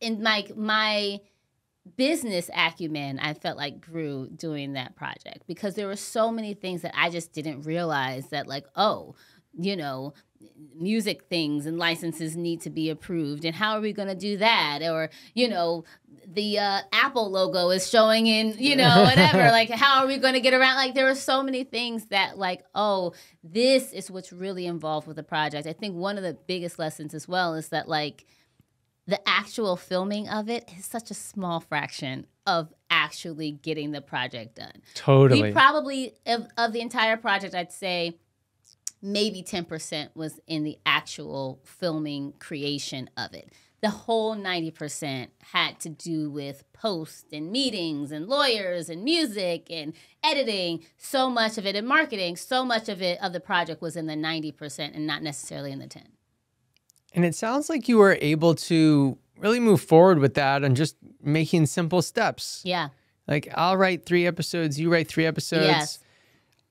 Speaker 1: in like my business acumen i felt like grew doing that project because there were so many things that i just didn't realize that like oh you know music things and licenses need to be approved and how are we going to do that or you know the uh, apple logo is showing in you know whatever like how are we going to get around like there were so many things that like oh this is what's really involved with the project i think one of the biggest lessons as well is that like the actual filming of it is such a small fraction of actually getting the project done.
Speaker 2: Totally.
Speaker 1: We probably of, of the entire project, I'd say maybe 10% was in the actual filming creation of it. The whole 90% had to do with posts and meetings and lawyers and music and editing. So much of it and marketing, so much of it of the project was in the 90% and not necessarily in the 10.
Speaker 2: And it sounds like you were able to really move forward with that and just making simple steps.
Speaker 1: Yeah.
Speaker 2: Like I'll write three episodes, you write three episodes.
Speaker 1: Yes.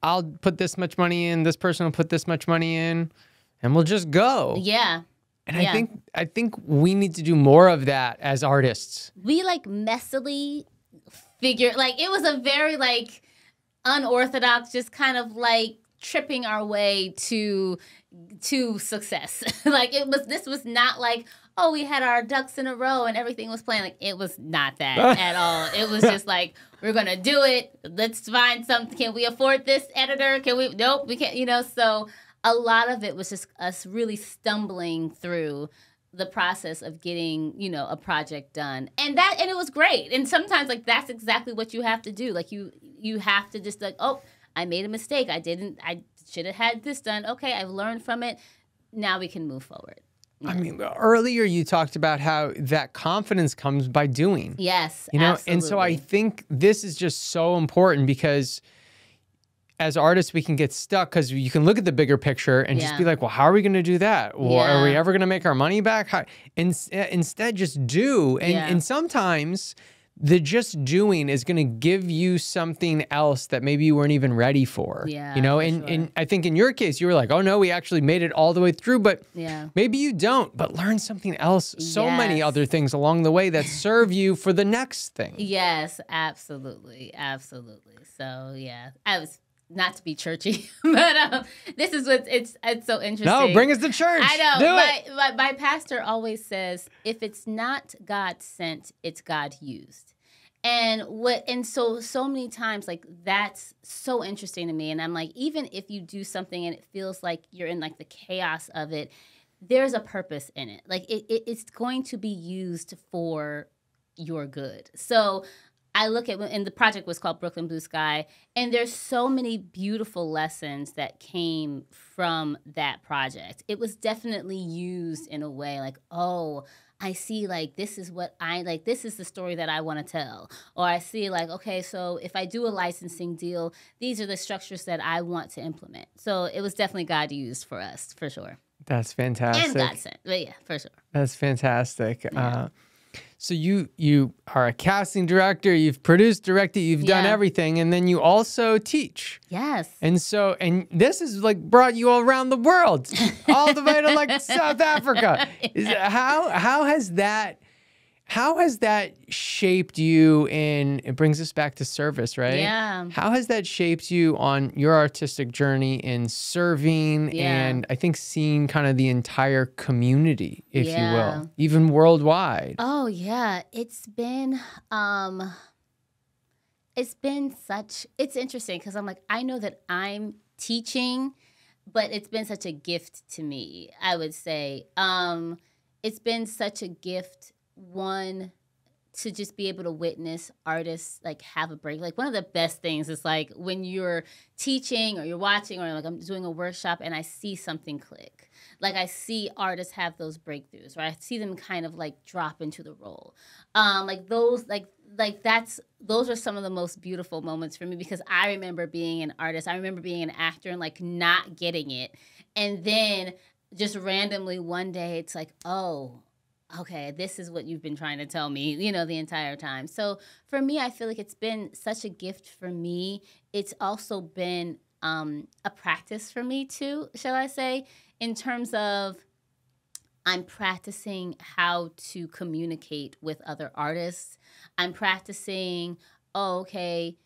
Speaker 2: I'll put this much money in, this person will put this much money in, and we'll just go.
Speaker 1: Yeah.
Speaker 2: And I think I think we need to do more of that as artists.
Speaker 1: we like messily figure like it was a very like unorthodox just kind of like tripping our way to to success. Like it was this was not like oh we had our ducks in a row and everything was playing like it was not that at all. It was just like we're gonna do it. Let's find something. Can we afford this editor? Can we nope we can't you know? So a lot of it was just us really stumbling through the process of getting you know a project done. And that and it was great. And sometimes like that's exactly what you have to do. Like you you have to just like oh i made a mistake. I didn't i should have had this done. Okay i've learned from it. Now we can move forward.
Speaker 2: I mean, earlier you talked about how that confidence comes by doing.
Speaker 1: yes
Speaker 2: You know, and so I think this is just so important because as artists we can get stuck because you can look at the bigger picture and just be like, well, how are we going to do that? Or are we ever going to make our money back? How, in, eh, instead, just do. And,
Speaker 1: Yeah.
Speaker 2: and sometimes the just doing is going to give you something else that maybe you weren't even ready for.
Speaker 1: Yeah,
Speaker 2: You know, and,
Speaker 1: sure.
Speaker 2: and I think in your case, you were like, oh no, we actually made it all the way through. But
Speaker 1: yeah
Speaker 2: maybe you don't, but learn something else. So many other things along the way that serve you for the next thing.
Speaker 1: yes absolutely absolutely so yeah i was not to be churchy but um, this is what it's it's so interesting
Speaker 2: No, bring us to church.
Speaker 1: I know.
Speaker 2: Do
Speaker 1: my,
Speaker 2: it.
Speaker 1: my, my pastor always says, if it's not God sent, it's God used. And what and so so many times like that's so interesting to me. And I'm like, even if you do something and it feels like you're in like the chaos of it, there's a purpose in it. Like it, it it's going to be used for your good. So I look at and the project was called Brooklyn Blue Sky, and there's so many beautiful lessons that came from that project. It was definitely used in a way like, oh, I see like this is what I like this is the story that I want to tell. Or I see like, okay, so if I do a licensing deal, these are the structures that I want to implement. So it was definitely God used for us, for sure.
Speaker 2: That's fantastic.
Speaker 1: And God sent. But yeah, for sure.
Speaker 2: That's fantastic. Uh, so you you are a casting director. You've produced, directed. You've done everything, and then you also teach.
Speaker 1: Yes.
Speaker 2: And so, and this has like brought you all around the world, all the way to like South Africa. Is how how has that? How has that shaped you in it brings us back to service, right?
Speaker 1: Yeah.
Speaker 2: How has that shaped you on your artistic journey in serving
Speaker 1: Yeah.
Speaker 2: and I think seeing kind of the entire community, if you will, even worldwide?
Speaker 1: Oh yeah, it's been um it's been such it's interesting cuz I'm like I know that I'm teaching but it's been such a gift to me. I would say um it's been such a gift one to just be able to witness artists like have a break. Like one of the best things is like when you're teaching or you're watching or like I'm doing a workshop and I see something click. Like I see artists have those breakthroughs, or I see them kind of like drop into the role. Um, like those, like like that's those are some of the most beautiful moments for me because I remember being an artist. I remember being an actor and like not getting it, and then just randomly one day it's like, oh, okay, this is what you've been trying to tell me, you know, the entire time. So for me, I feel like it's been such a gift for me. It's also been um, a practice for me too, shall I say, in terms of I'm practicing how to communicate with other artists. I'm practicing, oh, okay,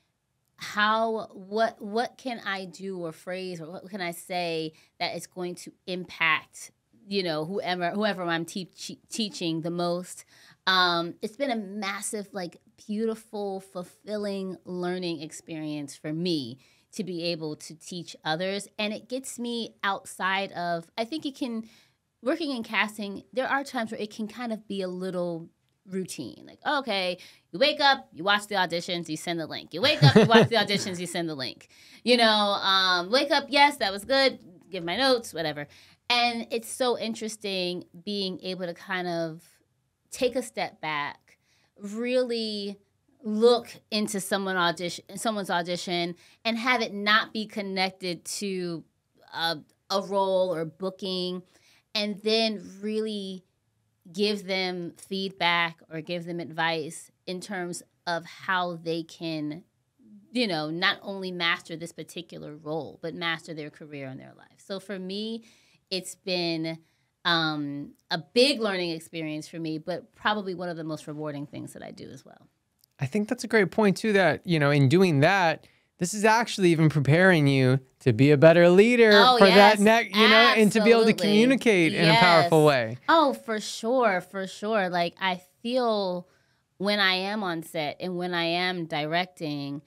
Speaker 1: how what what can I do or phrase or what can I say that is going to impact you know whoever whoever I'm te- teaching the most. Um, it's been a massive, like, beautiful, fulfilling learning experience for me to be able to teach others, and it gets me outside of. I think it can working in casting. There are times where it can kind of be a little routine. Like, okay, you wake up, you watch the auditions, you send the link. You wake up, you watch the auditions, you send the link. You know, um, wake up, yes, that was good. Give my notes, whatever. And it's so interesting being able to kind of take a step back, really look into someone audition, someone's audition, and have it not be connected to a, a role or booking, and then really give them feedback or give them advice in terms of how they can you know not only master this particular role but master their career and their life. So for me it's been um, a big learning experience for me but probably one of the most rewarding things that i do as well
Speaker 2: I think that's a great point too. That you know, in doing that, this is actually even preparing you to be a better leader
Speaker 1: Oh,
Speaker 2: for
Speaker 1: yes,
Speaker 2: that next, you know, and to be able to
Speaker 1: absolutely.
Speaker 2: communicate in a powerful way.
Speaker 1: Oh, for sure, for sure. Like I feel when I am on set and when I am directing,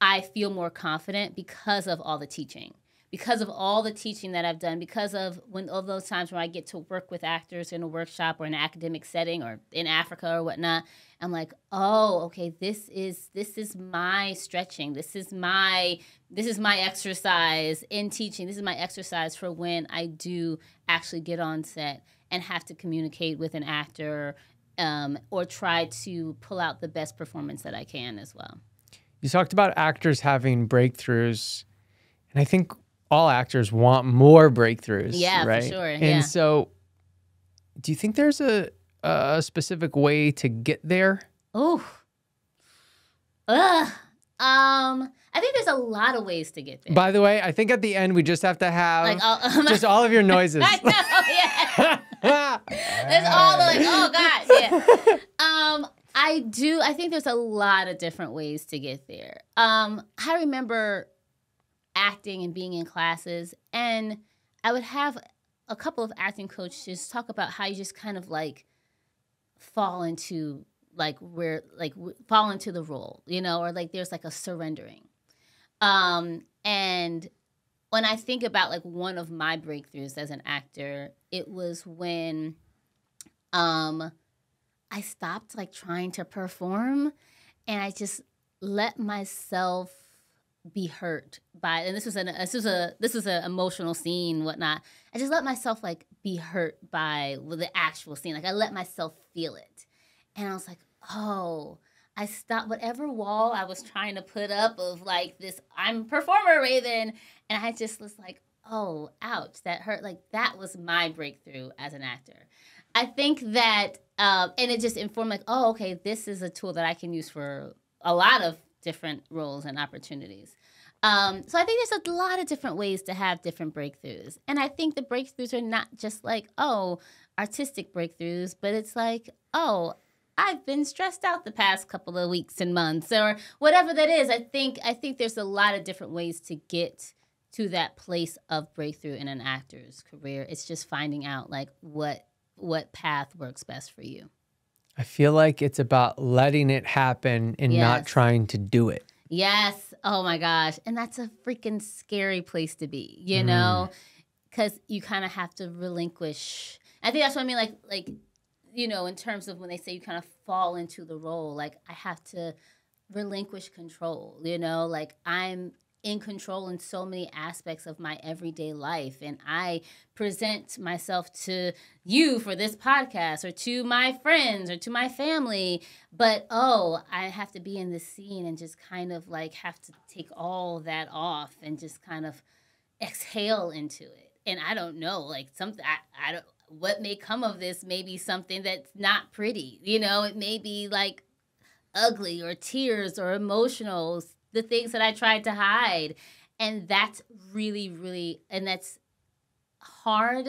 Speaker 1: I feel more confident because of all the teaching. Because of all the teaching that I've done, because of when all those times where I get to work with actors in a workshop or an academic setting or in Africa or whatnot, I'm like, oh, okay, this is this is my stretching. This is my this is my exercise in teaching. This is my exercise for when I do actually get on set and have to communicate with an actor um, or try to pull out the best performance that I can as well.
Speaker 2: You talked about actors having breakthroughs, and I think all actors want more breakthroughs.
Speaker 1: Yeah, for
Speaker 2: right?
Speaker 1: sure,
Speaker 2: And
Speaker 1: yeah.
Speaker 2: so, do you think there's a a specific way to get there?
Speaker 1: Oh, ugh. Um, I think there's a lot of ways to get there.
Speaker 2: By the way, I think at the end we just have to have
Speaker 1: like, all,
Speaker 2: just all of your noises.
Speaker 1: I know, yeah. There's all the like, oh god, yeah. Um, I do. I think there's a lot of different ways to get there. Um, I remember acting and being in classes, and I would have a couple of acting coaches talk about how you just kind of like fall into like where like fall into the role, you know, or like there's like a surrendering. Um, and when I think about like one of my breakthroughs as an actor, it was when um I stopped like trying to perform and I just let myself be hurt by and this was an this was a this was an emotional scene whatnot. I just let myself like be hurt by the actual scene. Like i let myself feel it. And i was like oh i stopped whatever wall i was trying to put up of like this i'm performer Rhavynn. And i just was like oh ouch that hurt. Like that was my breakthrough as an actor. I think that um, and it just informed like oh okay this is a tool that i can use for a lot of different roles and opportunities. Um, so I think there's a lot of different ways to have different breakthroughs. And I think the breakthroughs are not just like, oh, artistic breakthroughs, but it's like, oh, I've been stressed out the past couple of weeks and months or whatever that is. I think I think there's a lot of different ways to get to that place of breakthrough in an actor's career. It's just finding out like what what path works best for you.
Speaker 2: I feel like it's about letting it happen and not trying to do it.
Speaker 1: Yes. Oh my gosh. And that's a freaking scary place to be, you
Speaker 2: Mm.
Speaker 1: know? Cuz you kind of have to relinquish. I think that's what I mean like like you know, in terms of when they say you kind of fall into the role, like I have to relinquish control, you know? Like I'm in control in so many aspects of my everyday life and I present myself to you for this podcast or to my friends or to my family. But oh I have to be in this scene and just kind of like have to take all that off and just kind of exhale into it. And I don't know like something I, I don't what may come of this may be something that's not pretty you know? It may be like ugly or tears or emotional the things that I tried to hide. And that's really really and that's hard.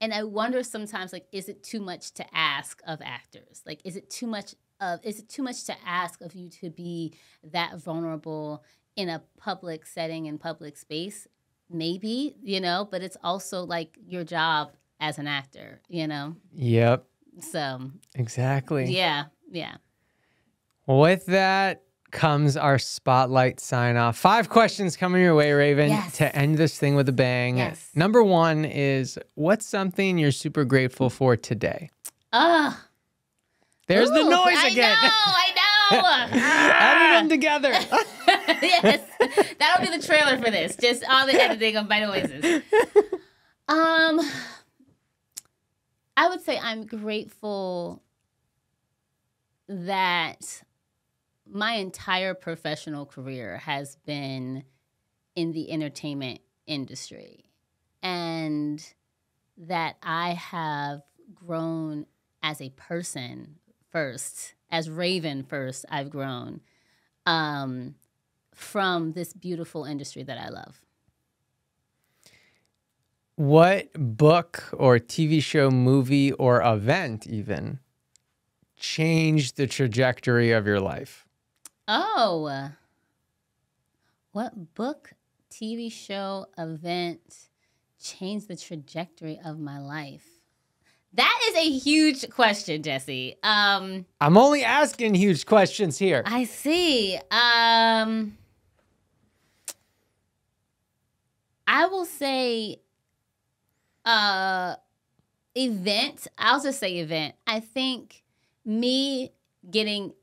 Speaker 1: And I wonder sometimes like is it too much to ask of actors? Like is it too much of is it too much to ask of you to be that vulnerable in a public setting in public space? Maybe you know but it's also like your job as an actor you know?
Speaker 2: Yep,
Speaker 1: so
Speaker 2: exactly.
Speaker 1: yeah yeah.
Speaker 2: With that comes our spotlight sign off. Five questions coming your way, Rhavynn,
Speaker 1: Yes.
Speaker 2: to end this thing with a bang.
Speaker 1: Yes.
Speaker 2: Number one is what's something you're super grateful for today?
Speaker 1: Ugh.
Speaker 2: There's the noise again.
Speaker 1: I know, I know.
Speaker 2: Edit them together.
Speaker 1: yes, that'll be the trailer for this. Just all the editing of my noises. Um, I would say I'm grateful that my entire professional career has been in the entertainment industry, and that I have grown as a person first, as Rhavynn first. I've grown. Um, from this beautiful industry that I love.
Speaker 2: what book or TV show, movie, or event even changed the trajectory of your life?
Speaker 1: Oh, what book, TV show, event changed the trajectory of my life? That is a huge question, Jesse. Um,
Speaker 2: I'm only asking huge questions here.
Speaker 1: I see. Um, I will say, uh, event. I'll just say event. I think me getting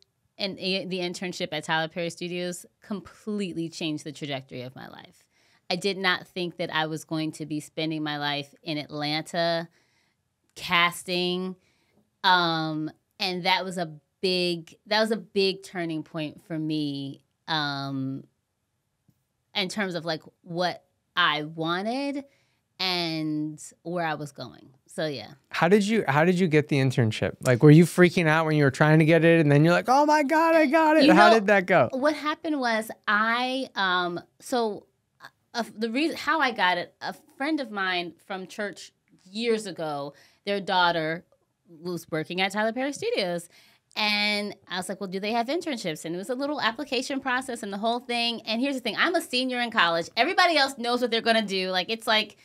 Speaker 1: an, the internship at Tyler Perry Studios completely changed the trajectory of my life. I did not think that I was going to be spending my life in Atlanta casting. Um, and that was a big that was a big turning point for me um in terms of like what I wanted and where I was going. So yeah.
Speaker 2: How did you how did you get the internship? Like were you freaking out when you were trying to get it and then you're like, "Oh my god, I got it."
Speaker 1: You
Speaker 2: how
Speaker 1: know-
Speaker 2: did that go?
Speaker 1: What happened was I um so uh, the reason how I got it a friend of mine from church years ago their daughter was working at Tyler Perry Studios and I was like well do they have internships and it was a little application process and the whole thing and here's the thing I'm a senior in college everybody else knows what they're going to do like it's like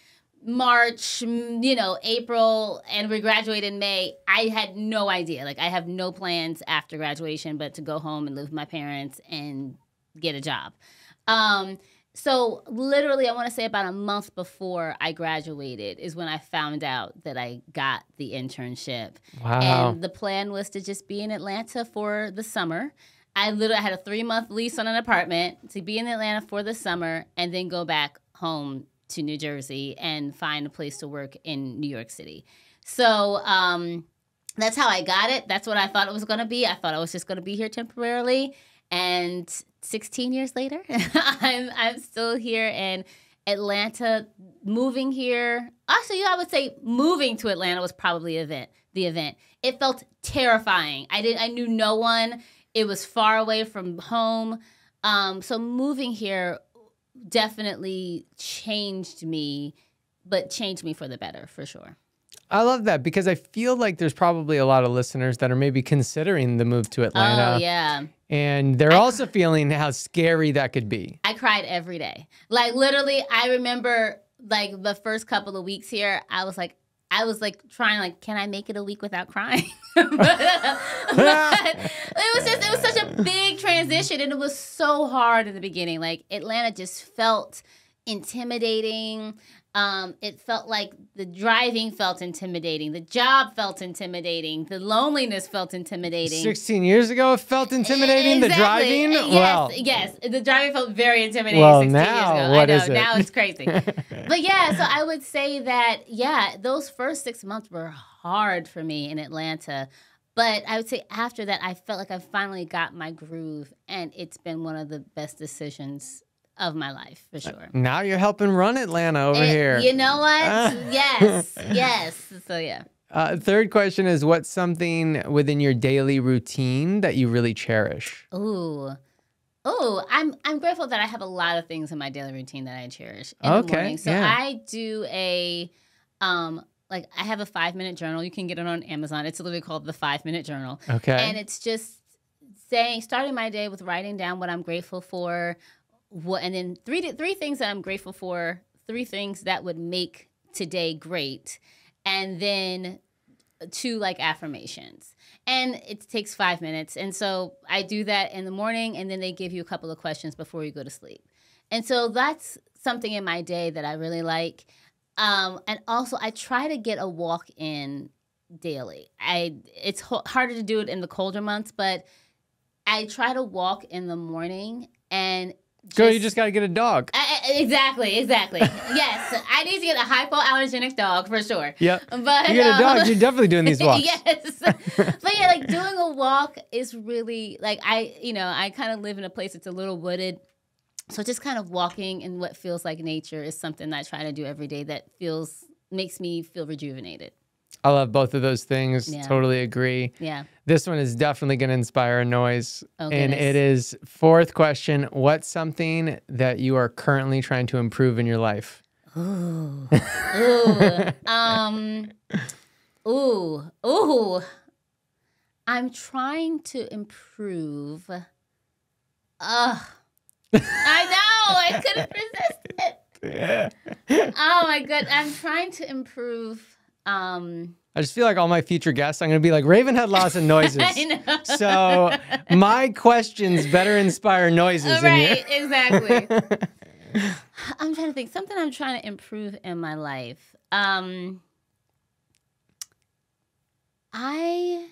Speaker 1: March, you know, April, and we graduate in May. I had no idea. Like, I have no plans after graduation but to go home and live with my parents and get a job. Um, so, literally, I want to say about a month before I graduated is when I found out that I got the internship.
Speaker 2: Wow.
Speaker 1: And the plan was to just be in Atlanta for the summer. I literally had a three month lease on an apartment to be in Atlanta for the summer and then go back home to New Jersey and find a place to work in New York City. So um, that's how I got it. That's what I thought it was going to be. I thought I was just going to be here temporarily. And 16 years later, I'm, I'm still here in Atlanta, moving here. Actually, I would say moving to Atlanta was probably event, the event. It felt terrifying. I did I knew no one. It was far away from home. Um, so moving here definitely changed me, but changed me for the better for sure.
Speaker 2: I love that because I feel like there's probably a lot of listeners that are maybe considering the move to Atlanta.
Speaker 1: Oh yeah.
Speaker 2: And they're also feeling how scary that could be.
Speaker 1: I cried every day. Like literally, I remember like the first couple of weeks here, I was like, I was like trying, like, can I make it a week without crying? but, but it was just, it was such a big transition, and it was so hard in the beginning. Like Atlanta just felt intimidating. Um, it felt like the driving felt intimidating. The job felt intimidating. The loneliness felt intimidating.
Speaker 2: 16 years ago, it felt intimidating.
Speaker 1: Exactly.
Speaker 2: The driving?
Speaker 1: Yes,
Speaker 2: well,
Speaker 1: yes. The driving felt very intimidating
Speaker 2: Well,
Speaker 1: 16
Speaker 2: now,
Speaker 1: years ago.
Speaker 2: what
Speaker 1: I know.
Speaker 2: is it?
Speaker 1: Now it's crazy. but yeah, so I would say that, yeah, those first six months were hard for me in Atlanta. But I would say after that, I felt like I finally got my groove, and it's been one of the best decisions of my life for sure.
Speaker 2: now you're helping run Atlanta over
Speaker 1: It-
Speaker 2: here.
Speaker 1: You know what? yes, yes. So yeah.
Speaker 2: Uh, third question is what's something within your daily routine that you really cherish?
Speaker 1: Ooh. Ooh, I'm I'm grateful that I have a lot of things in my daily routine that I cherish in the
Speaker 2: Okay,
Speaker 1: morning. So
Speaker 2: yeah.
Speaker 1: I do a um like I have a five minute journal. You can get it on Amazon. It's literally called the five minute journal.
Speaker 2: Okay.
Speaker 1: And it's just saying starting my day with writing down what I'm grateful for, what and then three three things that I'm grateful for, three things that would make today great, and then two like affirmations. And it takes five minutes. And so I do that in the morning, and then they give you a couple of questions before you go to sleep. And so that's something in my day that I really like. Um, and also, I try to get a walk in daily. I it's harder to do it in the colder months, but I try to walk in the morning and
Speaker 2: Girl, you just got to get a dog.
Speaker 1: I- I- exactly, exactly. yes, I need to get a hypoallergenic dog for sure.
Speaker 2: Yep.
Speaker 1: But
Speaker 2: You get a
Speaker 1: um,
Speaker 2: dog, you're definitely doing these walks.
Speaker 1: yes. but yeah, like doing a walk is really like I, you know, I kind of live in a place that's a little wooded. So just kind of walking in what feels like nature is something that I try to do every day that feels makes me feel rejuvenated.
Speaker 2: I love both of those things.
Speaker 1: Yeah.
Speaker 2: Totally agree.
Speaker 1: Yeah.
Speaker 2: This one is definitely going to inspire a noise.
Speaker 1: Oh,
Speaker 2: and it is fourth question What's something that you are currently trying to improve in your life?
Speaker 1: Ooh. Ooh. um ooh. Ooh. I'm trying to improve. Ugh. I know. I couldn't resist it. Yeah. Oh my god. I'm trying to improve um
Speaker 2: I just feel like all my future guests, I'm going to be like, Rhavynn had lots of noises.
Speaker 1: I know.
Speaker 2: so my questions better inspire noises in
Speaker 1: right,
Speaker 2: here.
Speaker 1: exactly. I'm trying to think something I'm trying to improve in my life. Um, I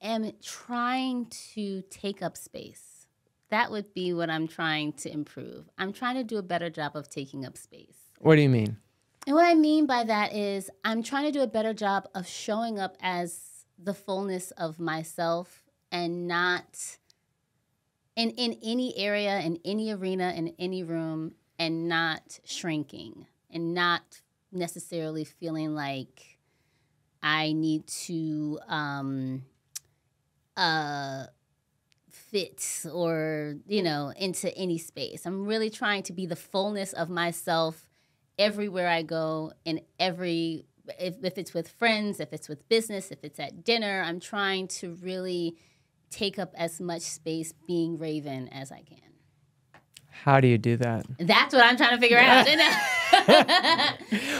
Speaker 1: am trying to take up space. That would be what I'm trying to improve. I'm trying to do a better job of taking up space.
Speaker 2: What do you mean?
Speaker 1: And what I mean by that is I'm trying to do a better job of showing up as the fullness of myself and not in in any area, in any arena, in any room, and not shrinking and not necessarily feeling like I need to um uh fit or you know into any space. I'm really trying to be the fullness of myself everywhere I go in every if, if it's with friends, if it's with business, if it's at dinner, I'm trying to really take up as much space being Rhavynn as I can.
Speaker 2: How do you do that?
Speaker 1: That's what I'm trying to figure out.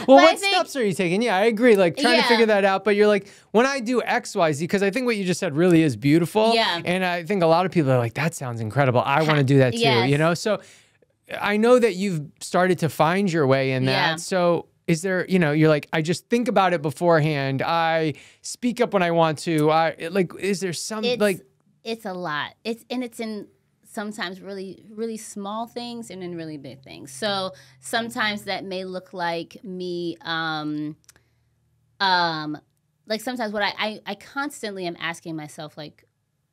Speaker 2: Well,
Speaker 1: But
Speaker 2: what
Speaker 1: think-
Speaker 2: steps are you taking? Yeah, I agree. Like trying to figure that out. But you're like, when I do X, Y, Z, because I think what you just said really is beautiful.
Speaker 1: Yeah.
Speaker 2: And I think a lot of people are like, that sounds incredible. I want to do that too.
Speaker 1: Yes.
Speaker 2: You know? So I know that you've started to find your way in that.
Speaker 1: Yeah.
Speaker 2: So is there, you know, you're like, I just think about it beforehand. I speak up when I want to. I like, is there some
Speaker 1: it's
Speaker 2: like,
Speaker 1: it's a lot. It's and it's in sometimes really really small things and in really big things. So sometimes that may look like me um um like sometimes what I I, I constantly am asking myself like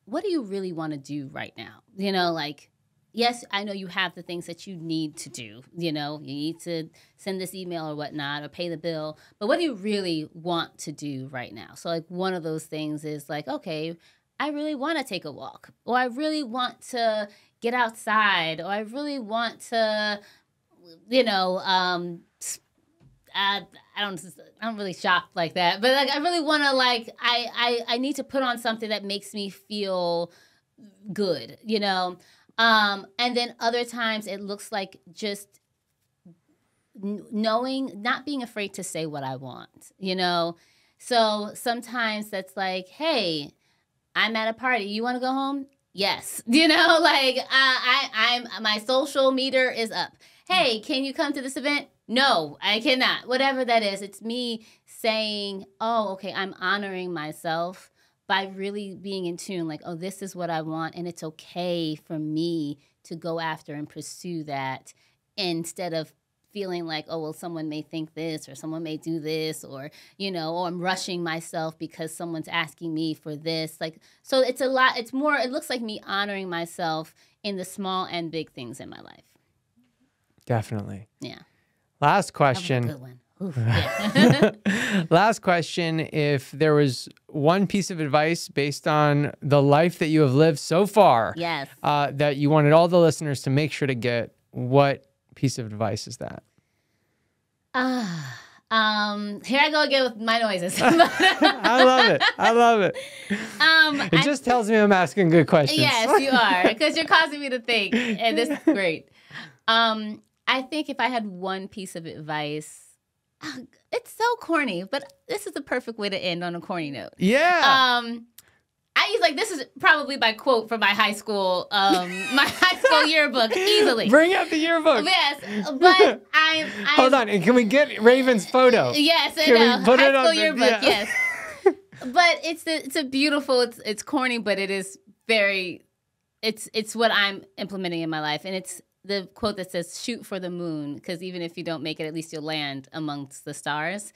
Speaker 1: what do you really want to do right now? You know, like yes, I know you have the things that you need to do. You know, you need to send this email or whatnot or pay the bill. But what do you really want to do right now? So, like, one of those things is like, okay, I really want to take a walk, or I really want to get outside, or I really want to, you know, um, I, I don't I don't really shop like that, but like I really want to like I, I I need to put on something that makes me feel good, you know. Um, and then other times it looks like just knowing, not being afraid to say what I want, you know. So sometimes that's like, hey, I'm at a party. You want to go home? Yes. You know, like uh, I, I'm my social meter is up. Hey, can you come to this event? No, I cannot. Whatever that is, it's me saying, oh, okay, I'm honoring myself by really being in tune, like, oh, this is what I want, and it's okay for me to go after and pursue that instead of feeling like, oh, well, someone may think this or someone may do this or, you know, or I'm rushing myself because someone's asking me for this. Like, so it's a lot, it's more, it looks like me honoring myself in the small and big things in my life.
Speaker 2: Definitely.
Speaker 1: Yeah.
Speaker 2: Last question. Last question. If there was one piece of advice based on the life that you have lived so far,
Speaker 1: yes,
Speaker 2: uh, that you wanted all the listeners to make sure to get, what piece of advice is that?
Speaker 1: Ah. Uh, um, here I go again with my noises.
Speaker 2: I love it. I love it. Um, it just tells me I'm asking good questions.
Speaker 1: Yes, you are, because you're causing me to think, and this is great. Um, I think if I had one piece of advice, it's so corny, but this is the perfect way to end on a corny note.
Speaker 2: Yeah.
Speaker 1: Um, I use like this is probably my quote from my high school, um, my high school yearbook easily.
Speaker 2: Bring out the yearbook.
Speaker 1: Yes, but I'm.
Speaker 2: Hold on, and can we get Rhavynn's photo?
Speaker 1: Yes, can I know. put high it school on yearbook. The, yeah. Yes, but it's a, it's a beautiful. It's it's corny, but it is very. It's it's what I'm implementing in my life, and it's the quote that says "shoot for the moon" because even if you don't make it, at least you'll land amongst the stars.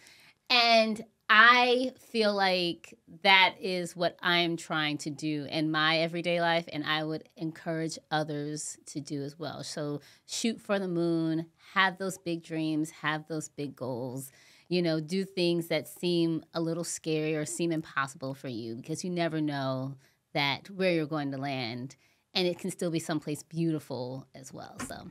Speaker 1: And I feel like that is what I'm trying to do in my everyday life, and I would encourage others to do as well. So shoot for the moon, have those big dreams, have those big goals. You know, do things that seem a little scary or seem impossible for you because you never know that where you're going to land, and it can still be someplace beautiful as well. So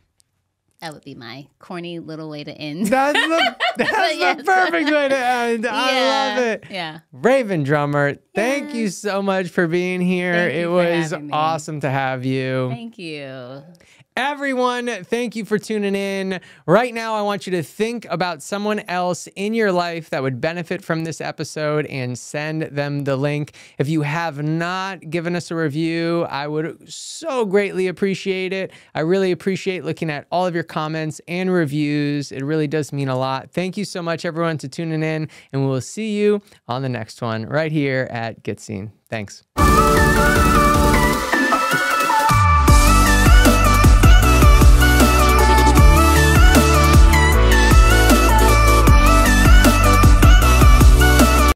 Speaker 1: that would be my corny little way to end.
Speaker 2: That's the, that's yes. the perfect way to end. Yeah. I love it.
Speaker 1: Yeah.
Speaker 2: Rhavynn Drummer, thank you so much for being here.
Speaker 1: Thank
Speaker 2: it was awesome to have you.
Speaker 1: Thank you.
Speaker 2: Everyone, thank you for tuning in. Right now, I want you to think about someone else in your life that would benefit from this episode and send them the link. If you have not given us a review, I would so greatly appreciate it. I really appreciate looking at all of your comments and reviews. It really does mean a lot. Thank you so much, everyone, to tuning in, and we'll see you on the next one right here at Get Scene. Thanks.